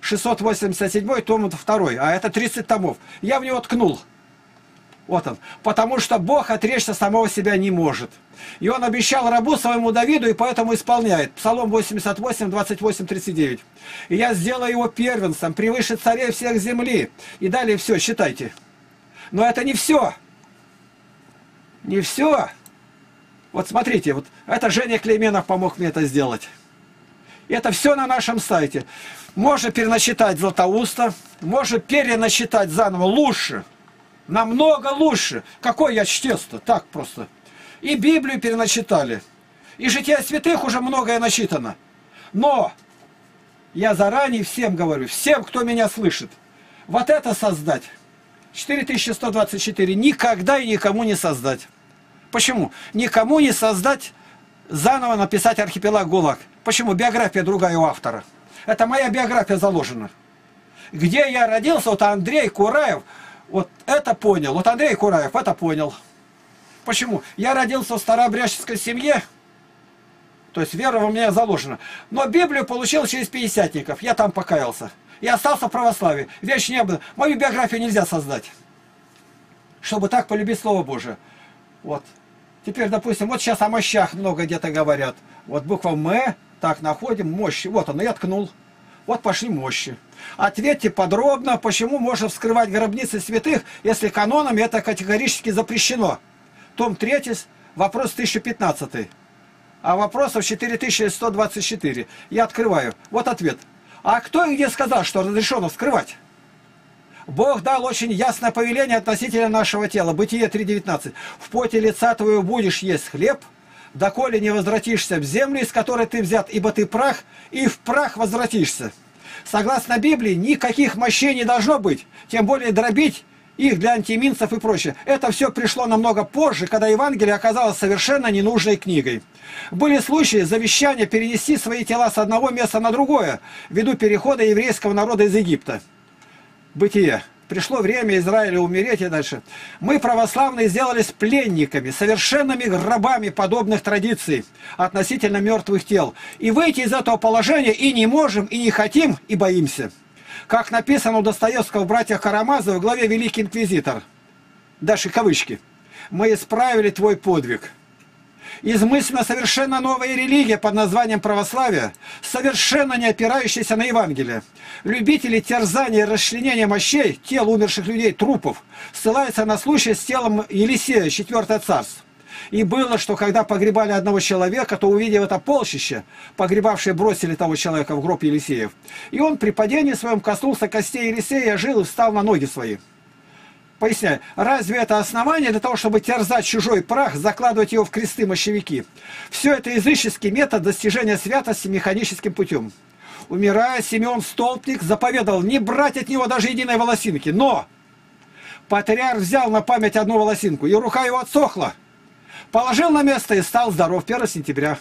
687 том 2, а это 30 томов. Я в него ткнул. Вот он. Потому что Бог отречься самого себя не может. И он обещал рабу своему Давиду, и поэтому исполняет. Псалом 88, 28, 39. И я сделаю его первенцем, превыше царей всех земли. И далее все, считайте. Но это не все. Не все. Вот смотрите, вот это Женя Клейменов помог мне это сделать. И это все на нашем сайте. Можно переначитать Златоуста, можно переначитать заново лучше. Намного лучше. Какой я чтец-то? Так просто. И Библию переначитали. И жития святых уже многое начитано. Но я заранее всем говорю, всем, кто меня слышит, вот это создать 4124 никогда и никому не создать. Почему? Никому не создать, заново написать архипелаг ГУЛАГ. Почему? Биография другая у автора. Это моя биография заложена. Где я родился, вот Андрей Кураев, вот это понял. Вот Андрей Кураев это понял. Почему? Я родился в старообрядческой семье, то есть вера у меня заложена. Но Библию получил через пятидесятников, я там покаялся и остался в православии. Вещь не было. Мою биографию нельзя создать, чтобы так полюбить Слово Божие. Вот. Теперь, допустим, вот сейчас о мощах много где-то говорят. Вот буква М, так, находим мощи. Вот он, я ткнул. Вот пошли мощи. Ответьте подробно, почему можно вскрывать гробницы святых, если канонами это категорически запрещено. Том 3, вопрос 1015. А вопросов 4124. Я открываю. Вот ответ. А кто и где сказал, что разрешено вскрывать? Бог дал очень ясное повеление относительно нашего тела. Бытие 3.19. В поте лица твоего будешь есть хлеб, доколе не возвратишься в землю, из которой ты взят, ибо ты прах, и в прах возвратишься. Согласно Библии, никаких мощей не должно быть, тем более дробить их для антиминцев и прочее. Это все пришло намного позже, когда Евангелие оказалось совершенно ненужной книгой. Были случаи завещания перенести свои тела с одного места на другое, ввиду перехода еврейского народа из Египта. Бытие. Пришло время Израиля умереть и дальше. Мы, православные, сделались пленниками, совершенными гробами подобных традиций относительно мертвых тел. И выйти из этого положения и не можем, и не хотим, и боимся. Как написано у Достоевского в «Братьях Карамазовых» в главе «Великий инквизитор». Дальше кавычки. «Мы исправили твой подвиг» измыслена совершенно новая религия под названием православие, совершенно не опирающаяся на Евангелие. Любители терзания и расчленения мощей, тел умерших людей, трупов, ссылаются на случай с телом Елисея, четвертое царство. И было, что когда погребали одного человека, то увидев это полчище, погребавшие бросили того человека в гроб Елисеев. И он при падении своем коснулся костей Елисея, жил и встал на ноги свои. Поясняю, разве это основание для того, чтобы терзать чужой прах, закладывать его в кресты мощевики? Все это языческий метод достижения святости механическим путем. Умирая, Симеон Столпник заповедовал не брать от него даже единой волосинки. Но патриарх взял на память одну волосинку, и рука его отсохла. Положил на место и стал здоров 1 сентября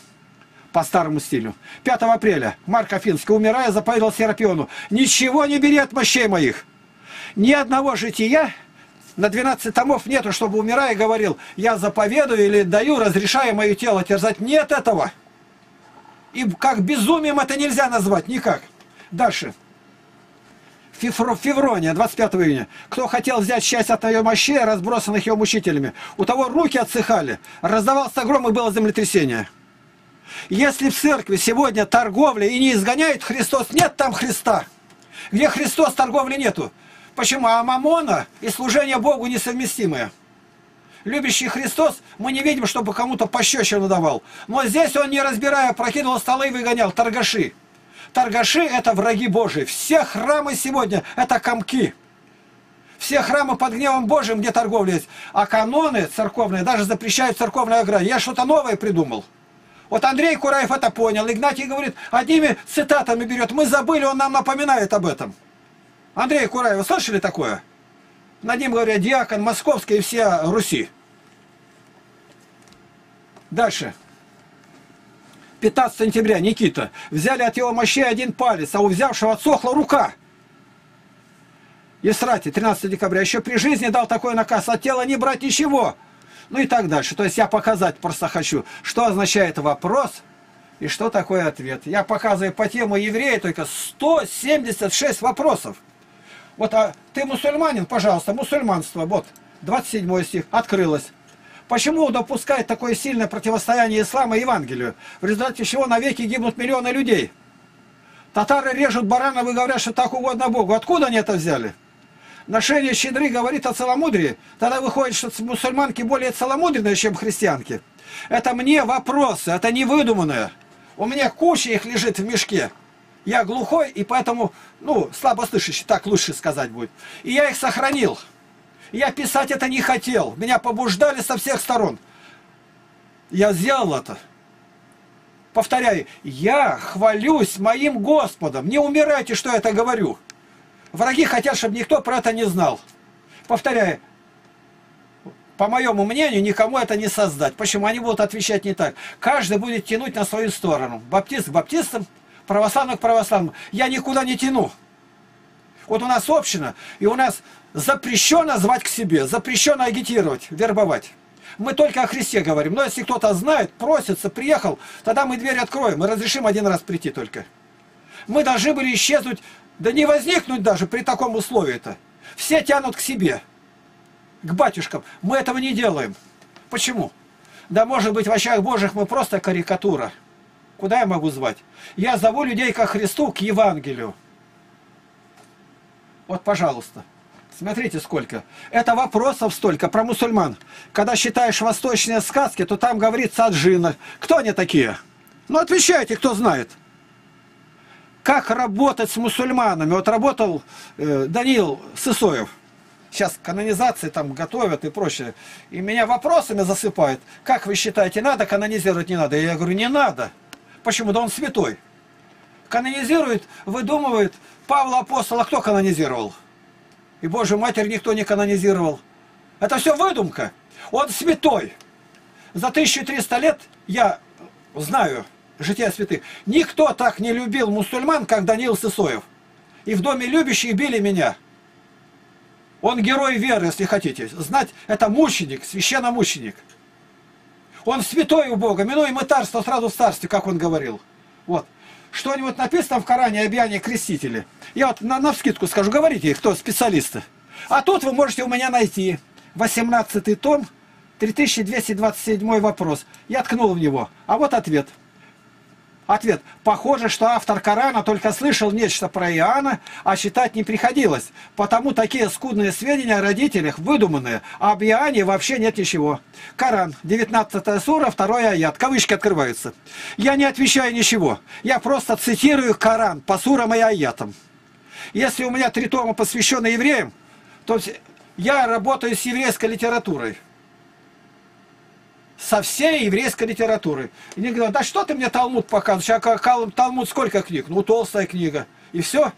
по старому стилю. 5 апреля Марк Афинский, умирая, заповедовал Серапиону, «Ничего не бери от мощей моих, ни одного жития на 12 томов нету, чтобы умирая говорил, я заповедую или даю, разрешаю мое тело терзать. Нет этого. И как безумием это нельзя назвать, никак. Дальше. Феврония, 25 июня. Кто хотел взять часть от ее мощей, разбросанных ее мучителями, у того руки отсыхали, раздавался гром и было землетрясение. Если в церкви сегодня торговля и не изгоняет Христос, нет там Христа. Где Христос, торговли нету. Почему? А мамона и служение Богу несовместимые. Любящий Христос, мы не видим, чтобы кому-то пощечину давал. Но здесь он, не разбирая, прокидывал столы и выгонял торгаши. Торгаши – это враги Божии. Все храмы сегодня – это комки. Все храмы под гневом Божьим, где торговля есть. А каноны церковные даже запрещают церковную ограду. Я что-то новое придумал. Вот Андрей Кураев это понял. Игнатий говорит, одними цитатами берет. Мы забыли, он нам напоминает об этом. Андрей Кураев, слышали такое? Над ним говорят диакон московский и все Руси. Дальше. 15 сентября, Никита, взяли от его мощей один палец, а у взявшего отсохла рука. Есрати, 13 декабря, еще при жизни дал такой наказ, от тела не брать ничего. Ну и так дальше. То есть я показать просто хочу, что означает вопрос и что такое ответ. Я показываю по тему еврея только 176 вопросов. Вот а ты мусульманин, пожалуйста, мусульманство, вот, 27 стих, открылось. Почему допускает такое сильное противостояние ислама и Евангелию, в результате чего навеки гибнут миллионы людей? Татары режут баранов и говорят, что так угодно Богу. Откуда они это взяли? Ношение щедры говорит о целомудрии. Тогда выходит, что мусульманки более целомудренные, чем христианки. Это мне вопросы, это не выдуманное. У меня куча их лежит в мешке. Я глухой, и поэтому, ну, слабослышащий, так лучше сказать будет. И я их сохранил. Я писать это не хотел. Меня побуждали со всех сторон. Я сделал это. Повторяю, я хвалюсь моим Господом. Не умирайте, что я это говорю. Враги хотят, чтобы никто про это не знал. Повторяю, по моему мнению, никому это не создать. Почему? Они будут отвечать не так. Каждый будет тянуть на свою сторону. Баптист к баптистам, православных к православным. Я никуда не тяну. Вот у нас община, и у нас запрещено звать к себе, запрещено агитировать, вербовать. Мы только о Христе говорим. Но если кто-то знает, просится, приехал, тогда мы дверь откроем. Мы разрешим один раз прийти только. Мы должны были исчезнуть, да не возникнуть даже при таком условии-то. Все тянут к себе, к батюшкам. Мы этого не делаем. Почему? Да может быть в очах Божьих мы просто карикатура. Куда я могу звать? Я зову людей ко Христу, к Евангелию. Вот, пожалуйста. Смотрите, сколько. Это вопросов столько про мусульман. Когда считаешь восточные сказки, то там говорится о джиннах. Кто они такие? Ну, отвечайте, кто знает. Как работать с мусульманами? Вот работал э, Даниил Сысоев. Сейчас канонизации там готовят и прочее. И меня вопросами засыпают. Как вы считаете, надо канонизировать, не надо? Я говорю, не надо. Почему? Да он святой. Канонизирует, выдумывает. Павла Апостола кто канонизировал? И Божью Матерь никто не канонизировал. Это все выдумка. Он святой. За 1300 лет я знаю жития святых. Никто так не любил мусульман, как Даниил Сысоев. И в доме любящих били меня. Он герой веры, если хотите. Знать, это мученик, священномученик. Он святой у Бога, минуя мытарство сразу в как он говорил. Вот. Что-нибудь написано в Коране о Биане Крестителе? Я вот на, на вскидку скажу, говорите, кто специалисты. А тут вы можете у меня найти 18 том, 3227 вопрос. Я ткнул в него. А вот ответ. Ответ. Похоже, что автор Корана только слышал нечто про Иоанна, а читать не приходилось. Потому такие скудные сведения о родителях выдуманные, а об Иоанне вообще нет ничего. Коран, 19 сура, 2 аят. Кавычки открываются. Я не отвечаю ничего. Я просто цитирую Коран по сурам и аятам. Если у меня три тома посвящены евреям, то я работаю с еврейской литературой со всей еврейской литературы. И они говорят, да что ты мне Талмуд показываешь? А Талмуд сколько книг? Ну, толстая книга. И все.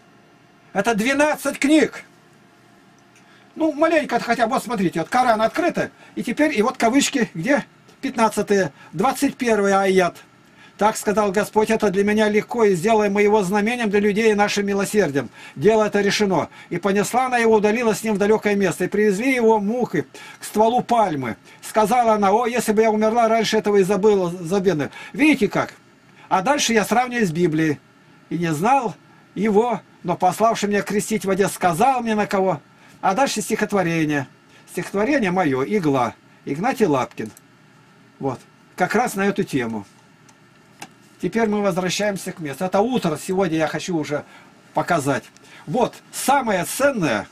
Это 12 книг. Ну, маленько хотя бы, вот смотрите, вот Коран открыто, и теперь, и вот кавычки, где? 15 21 аят. Так сказал Господь, это для меня легко, и сделай моего знамением для людей нашим милосердием. Дело это решено. И понесла она его, удалила с ним в далекое место, и привезли его мухи к стволу пальмы. Сказала она, о, если бы я умерла раньше этого и забыла, забеды. Видите как? А дальше я сравниваю с Библией. И не знал его, но пославший меня крестить в воде, сказал мне на кого. А дальше стихотворение. Стихотворение мое, «Игла». Игнатий Лапкин. Вот. Как раз на эту тему. Теперь мы возвращаемся к месту. Это утро сегодня я хочу уже показать. Вот, самое ценное,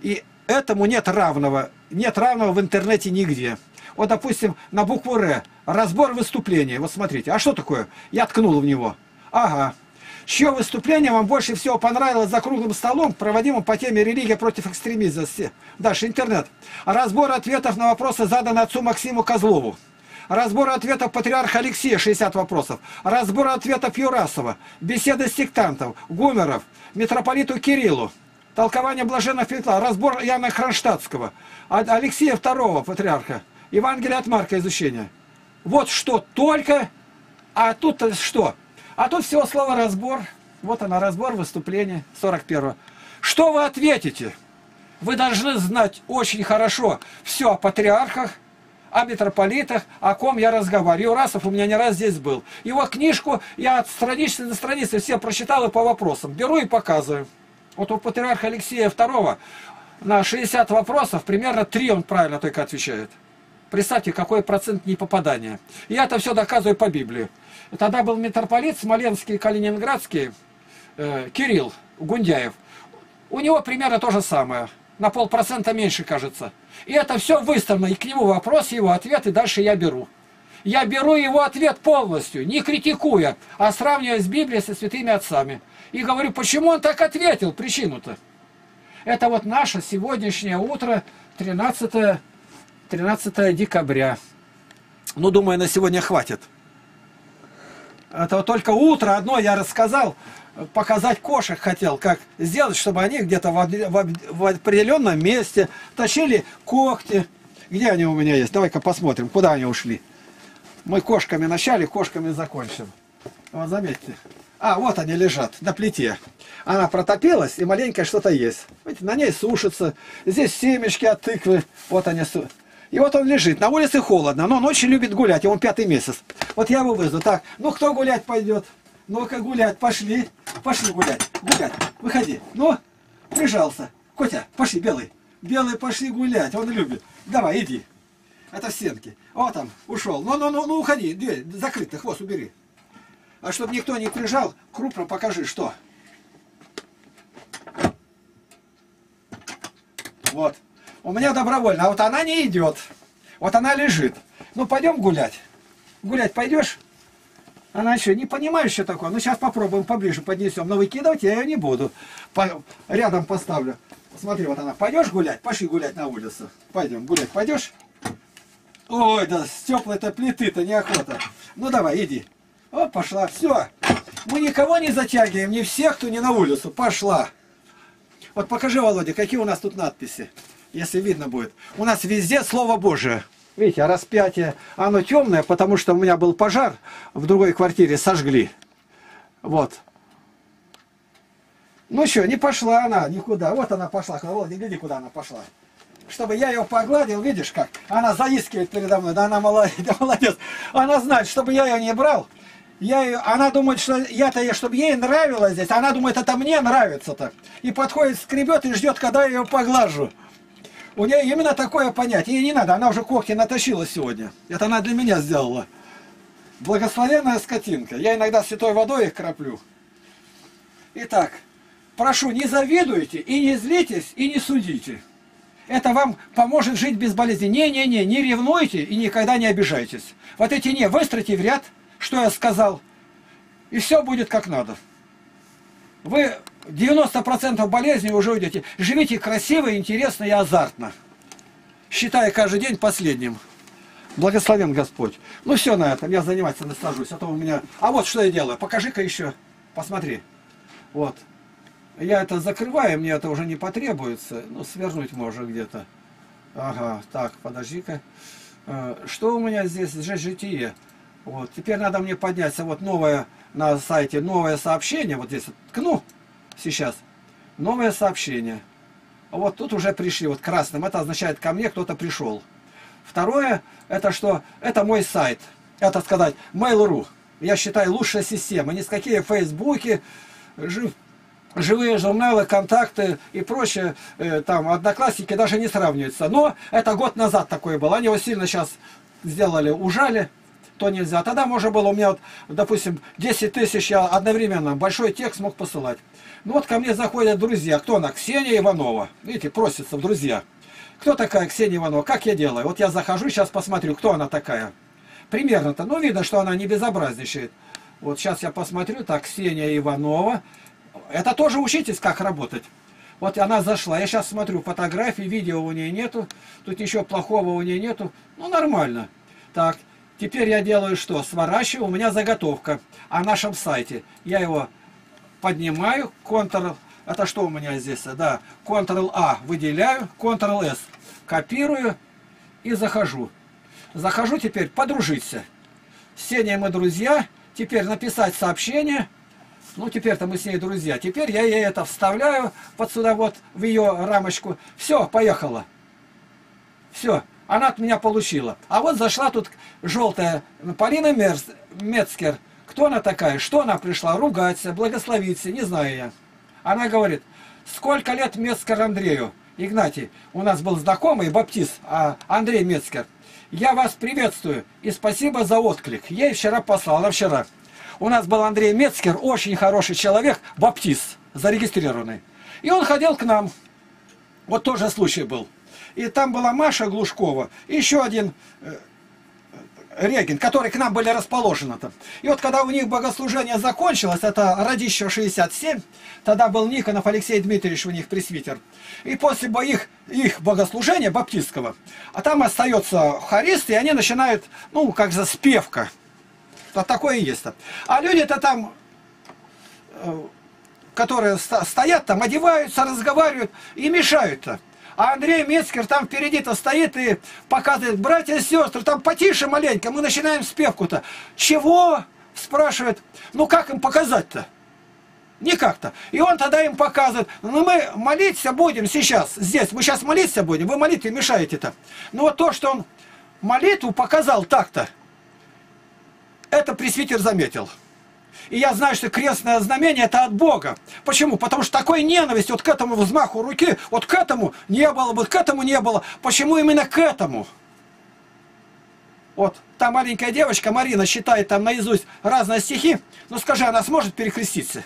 и этому нет равного, нет равного в интернете нигде. Вот, допустим, на букву «Р» разбор выступления. Вот смотрите, а что такое? Я ткнул в него. Ага. Чье выступление вам больше всего понравилось за круглым столом, проводимым по теме «Религия против экстремизма»? Дальше, интернет. Разбор ответов на вопросы, заданные отцу Максиму Козлову. Разбор ответов патриарха Алексея, 60 вопросов. Разбор ответов Юрасова. Беседы сектантов, гумеров, митрополиту Кириллу. Толкование блаженного Петра. Разбор Яна Хронштадтского. А, Алексея II, патриарха. Евангелие от Марка изучение. Вот что только А тут что? А тут всего слова разбор. Вот она, разбор выступления 41 Что вы ответите? Вы должны знать очень хорошо все о патриархах, о митрополитах, о ком я разговариваю. Расов у меня не раз здесь был. Его книжку я от страницы до страницы все прочитал и по вопросам. Беру и показываю. Вот у патриарха Алексея II на 60 вопросов примерно 3 он правильно только отвечает. Представьте, какой процент непопадания. Я это все доказываю по Библии. Тогда был митрополит Смоленский, Калининградский, э, Кирилл Гундяев. У него примерно то же самое. На полпроцента меньше, кажется. И это все выставлено. И к нему вопрос, его ответ, и дальше я беру. Я беру его ответ полностью, не критикуя, а сравнивая с Библией со святыми отцами. И говорю, почему он так ответил, причину-то. Это вот наше сегодняшнее утро, 13, 13 декабря. Ну, думаю, на сегодня хватит. Это вот только утро одно я рассказал, показать кошек хотел, как сделать, чтобы они где-то в, в, в определенном месте тащили когти. Где они у меня есть? Давай-ка посмотрим, куда они ушли. Мы кошками начали, кошками закончим. Вот заметьте. А, вот они лежат, на плите. Она протопилась, и маленькое что-то есть. Видите, на ней сушится. Здесь семечки от тыквы. Вот они. И вот он лежит. На улице холодно, но он очень любит гулять. Он пятый месяц. Вот я его вызову. Так, ну кто гулять пойдет? Ну-ка гулять, пошли. Пошли гулять. Гулять. Выходи. Ну, прижался. Котя, пошли, белый. Белый, пошли гулять. Он любит. Давай, иди. Это в стенке. Вот там, ушел. Ну, ну, ну, ну, уходи. Дверь закрыта, хвост убери. А чтобы никто не прижал, крупно покажи, что. Вот. У меня добровольно. А вот она не идет. Вот она лежит. Ну, пойдем гулять. Гулять пойдешь? Она еще не понимает, что такое. Ну, сейчас попробуем поближе поднесем. Но выкидывать я ее не буду. По... Рядом поставлю. Смотри, вот она. Пойдешь гулять? Пошли гулять на улицу. Пойдем гулять. Пойдешь? Ой, да с теплой-то плиты-то неохота. Ну, давай, иди. О, пошла. Все. Мы никого не затягиваем. Не всех, кто не на улицу. Пошла. Вот покажи, Володя, какие у нас тут надписи. Если видно будет. У нас везде Слово Божие. Видите, а распятие, оно темное, потому что у меня был пожар в другой квартире, сожгли. Вот. Ну что, не пошла она никуда. Вот она пошла. Володя, гляди, куда она пошла. Чтобы я ее погладил, видишь как? Она заискивает передо мной. Да она *laughs* молодец. Она знает, чтобы я ее не брал. Я ее, она думает, что я-то, чтобы ей нравилось здесь. Она думает, это мне нравится-то. И подходит, скребет и ждет, когда я ее поглажу. У нее именно такое понятие. Ей не надо, она уже когти натащила сегодня. Это она для меня сделала. Благословенная скотинка. Я иногда святой водой их краплю. Итак, прошу, не завидуйте и не злитесь и не судите. Это вам поможет жить без болезни. Не-не-не, не ревнуйте и никогда не обижайтесь. Вот эти «не» выстроите в ряд, что я сказал, и все будет как надо. Вы 90% болезней уже уйдете. Живите красиво, интересно и азартно. Считая каждый день последним. Благословен Господь. Ну все на этом, я заниматься насажусь. А то у меня... А вот что я делаю. Покажи-ка еще. Посмотри. Вот. Я это закрываю, мне это уже не потребуется. Ну, свернуть можно где-то. Ага, так, подожди-ка. Э, что у меня здесь? Сжечь житие. Вот. Теперь надо мне подняться. Вот новое на сайте, новое сообщение. Вот здесь ткну сейчас. Новое сообщение. Вот тут уже пришли, вот красным. Это означает, ко мне кто-то пришел. Второе, это что? Это мой сайт. Это сказать, Mail.ru. Я считаю, лучшая система. Ни с какие фейсбуки, жив, живые журналы, контакты и прочее, э, там, одноклассники даже не сравниваются. Но это год назад такое было. Они его сильно сейчас сделали, ужали то нельзя. Тогда можно было у меня, вот, допустим, 10 тысяч я одновременно большой текст мог посылать. Ну вот ко мне заходят друзья. Кто она? Ксения Иванова. Видите, просится в друзья. Кто такая Ксения Иванова? Как я делаю? Вот я захожу, сейчас посмотрю, кто она такая. Примерно-то. Ну, видно, что она не безобразничает. Вот сейчас я посмотрю. Так, Ксения Иванова. Это тоже учитесь, как работать. Вот она зашла. Я сейчас смотрю фотографии, видео у нее нету. Тут ничего плохого у нее нету. Ну, нормально. Так, Теперь я делаю что? Сворачиваю, у меня заготовка о нашем сайте. Я его поднимаю, Ctrl, это что у меня здесь? Да, Ctrl-A выделяю, Ctrl-S копирую и захожу. Захожу теперь подружиться. С Сеней мы друзья, теперь написать сообщение. Ну, теперь-то мы с ней друзья. Теперь я ей это вставляю под сюда вот в ее рамочку. Все, поехала. Все, она от меня получила. А вот зашла тут желтая Полина Мерс, Мецкер. Кто она такая? Что она пришла? Ругаться, благословиться, не знаю я. Она говорит, сколько лет Мецкер Андрею? Игнатий, у нас был знакомый баптист, а Андрей Мецкер. Я вас приветствую и спасибо за отклик. Я ей вчера послал, она вчера. У нас был Андрей Мецкер, очень хороший человек, баптист, зарегистрированный. И он ходил к нам. Вот тоже случай был. И там была Маша Глушкова, еще один э, Регин, которые к нам были расположены там. И вот когда у них богослужение закончилось, это Радищева 67, тогда был Никонов Алексей Дмитриевич у них пресвитер. И после их, их богослужения баптистского, а там остается хорист, и они начинают, ну, как за спевка. То такое и есть. -то. А люди-то там, э, которые стоят там, одеваются, разговаривают и мешают-то. А Андрей Мецкер там впереди-то стоит и показывает, братья и сестры, там потише маленько, мы начинаем спевку-то. Чего? Спрашивает. Ну как им показать-то? Никак-то. И он тогда им показывает, ну мы молиться будем сейчас, здесь, мы сейчас молиться будем, вы молитве мешаете-то. Ну вот то, что он молитву показал так-то, это пресвитер заметил. И я знаю, что крестное знамение это от Бога. Почему? Потому что такой ненависть вот к этому взмаху руки, вот к этому не было, вот к этому не было. Почему именно к этому? Вот та маленькая девочка Марина считает там наизусть разные стихи. Ну скажи, она сможет перекреститься?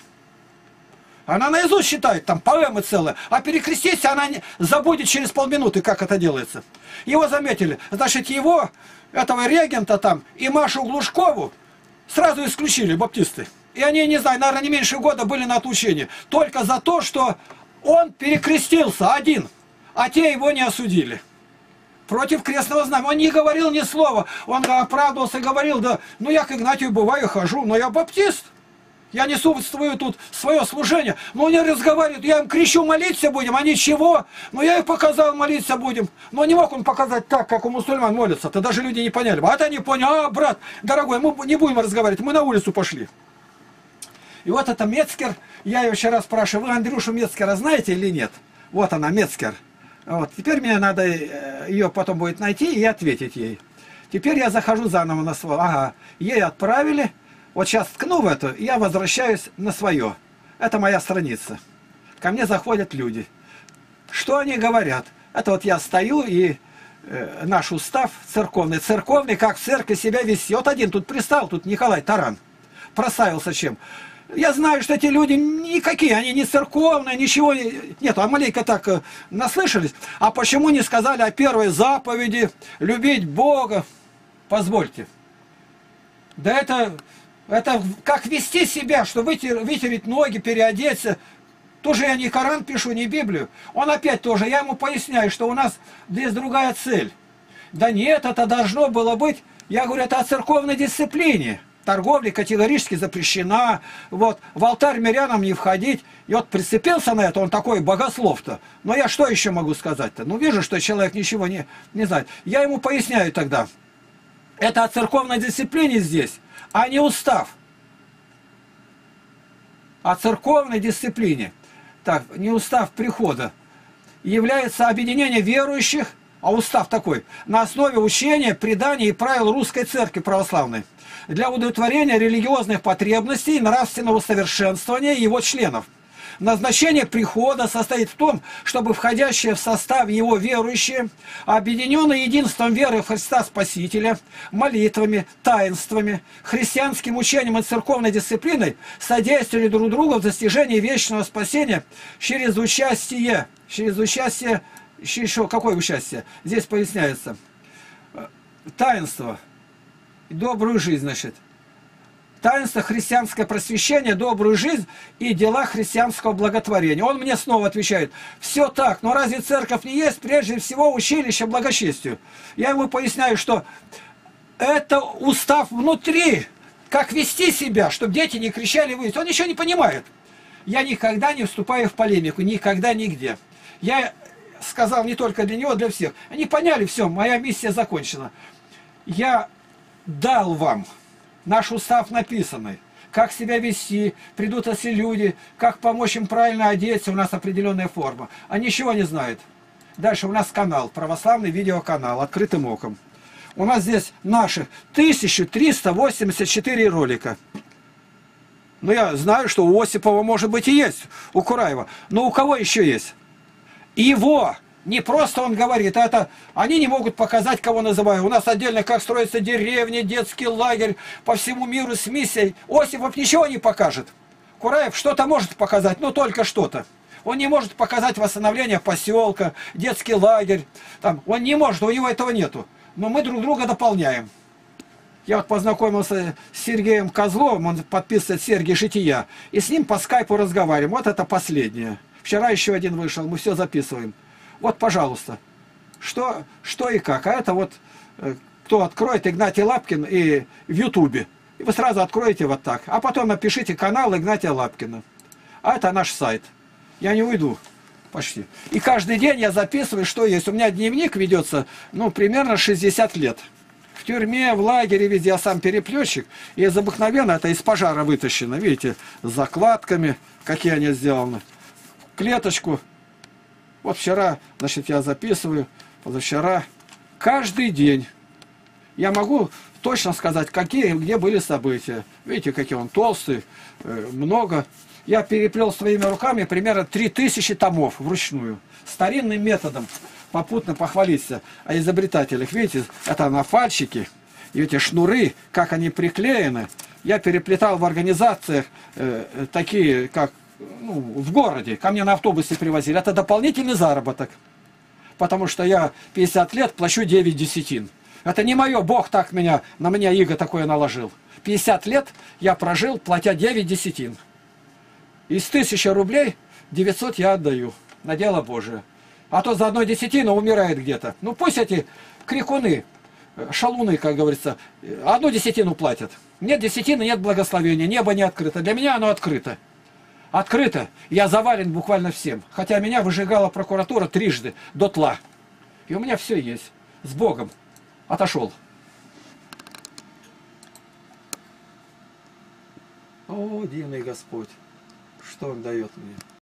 Она наизусть считает, там поэмы целые, а перекреститься она не... забудет через полминуты, как это делается. Его заметили. Значит, его, этого регента там, и Машу Глушкову сразу исключили баптисты. И они, не знаю, наверное, не меньше года были на отлучении. Только за то, что он перекрестился один, а те его не осудили. Против крестного знамени. Он не говорил ни слова. Он оправдывался, говорил, да, ну я к Игнатию бываю, хожу, но я баптист. Я несу свое тут свое служение. Но они разговаривают, я им кричу, молиться будем, а ничего. Но я их показал, молиться будем. Но не мог он показать так, как у мусульман молятся. То даже люди не поняли. А это они поняли, а, брат, дорогой, мы не будем разговаривать, мы на улицу пошли. И вот это Мецкер, я ее вчера спрашиваю, вы Андрюшу Мецкера знаете или нет? Вот она, Мецкер. Вот. Теперь мне надо э, ее потом будет найти и ответить ей. Теперь я захожу заново на свой. Ага, ей отправили. Вот сейчас ткну в эту, и я возвращаюсь на свое. Это моя страница. Ко мне заходят люди. Что они говорят? Это вот я стою и э, наш устав церковный. Церковный, как в церкви себя вести. Вот один тут пристал, тут Николай Таран. Прославился чем? Я знаю, что эти люди никакие, они не церковные, ничего нет. А маленько так э, наслышались. А почему не сказали о первой заповеди, любить Бога? Позвольте. Да это это как вести себя, что вытер, вытереть ноги, переодеться. Тоже я не Коран пишу, не Библию. Он опять тоже, я ему поясняю, что у нас здесь другая цель. Да нет, это должно было быть, я говорю, это о церковной дисциплине. Торговля категорически запрещена. Вот, в алтарь мирянам не входить. И вот прицепился на это, он такой богослов-то. Но я что еще могу сказать-то? Ну, вижу, что человек ничего не, не знает. Я ему поясняю тогда. Это о церковной дисциплине здесь а не устав. О церковной дисциплине. Так, не устав прихода. Является объединение верующих, а устав такой, на основе учения, преданий и правил русской церкви православной для удовлетворения религиозных потребностей и нравственного совершенствования его членов – Назначение прихода состоит в том, чтобы входящие в состав его верующие, объединенные единством веры в Христа Спасителя, молитвами, таинствами, христианским учением и церковной дисциплиной, содействовали друг другу в достижении вечного спасения через участие, через участие, еще какое участие? Здесь поясняется. Таинство, добрую жизнь, значит таинство христианское просвещение, добрую жизнь и дела христианского благотворения. Он мне снова отвечает, все так, но разве церковь не есть прежде всего училище благочестию? Я ему поясняю, что это устав внутри, как вести себя, чтобы дети не кричали выйти. Он еще не понимает. Я никогда не вступаю в полемику, никогда нигде. Я сказал не только для него, для всех. Они поняли, все, моя миссия закончена. Я дал вам Наш устав написанный. Как себя вести, придут если люди, как помочь им правильно одеться, у нас определенная форма. А ничего не знают. Дальше у нас канал, православный видеоканал, открытым оком. У нас здесь наших 1384 ролика. Ну, я знаю, что у Осипова, может быть, и есть, у Кураева. Но у кого еще есть? Его! Не просто он говорит, а это они не могут показать, кого называю. У нас отдельно, как строится деревня, детский лагерь по всему миру с миссией. Осипов ничего не покажет. Кураев что-то может показать, но только что-то. Он не может показать восстановление поселка, детский лагерь. Там, он не может, у него этого нету. Но мы друг друга дополняем. Я вот познакомился с Сергеем Козловым, он подписывает Сергей Жития, и с ним по скайпу разговариваем. Вот это последнее. Вчера еще один вышел, мы все записываем. Вот, пожалуйста, что, что и как. А это вот, э, кто откроет Игнатий Лапкин и в Ютубе. И вы сразу откроете вот так. А потом напишите канал Игнатия Лапкина. А это наш сайт. Я не уйду почти. И каждый день я записываю, что есть. У меня дневник ведется, ну, примерно 60 лет. В тюрьме, в лагере, везде я сам переплетчик. И обыкновенно это из пожара вытащено. Видите, с закладками, какие они сделаны. Клеточку. Вот вчера, значит, я записываю, позавчера. Каждый день я могу точно сказать, какие, где были события. Видите, какие он толстый, э, много. Я переплел своими руками примерно 3000 томов вручную. Старинным методом попутно похвалиться о изобретателях. Видите, это на фальчике. И эти шнуры, как они приклеены, я переплетал в организациях э, такие, как ну, в городе. Ко мне на автобусе привозили. Это дополнительный заработок. Потому что я 50 лет плачу 9 десятин. Это не мое, Бог так меня, на меня иго такое наложил. 50 лет я прожил, платя 9 десятин. Из 1000 рублей 900 я отдаю на дело Божие. А то за одной десятину умирает где-то. Ну пусть эти крикуны, э, шалуны, как говорится, э, одну десятину платят. Нет десятины, нет благословения, небо не открыто. Для меня оно открыто. Открыто. Я завален буквально всем. Хотя меня выжигала прокуратура трижды до тла. И у меня все есть. С Богом. Отошел. О, дивный Господь. Что Он дает мне.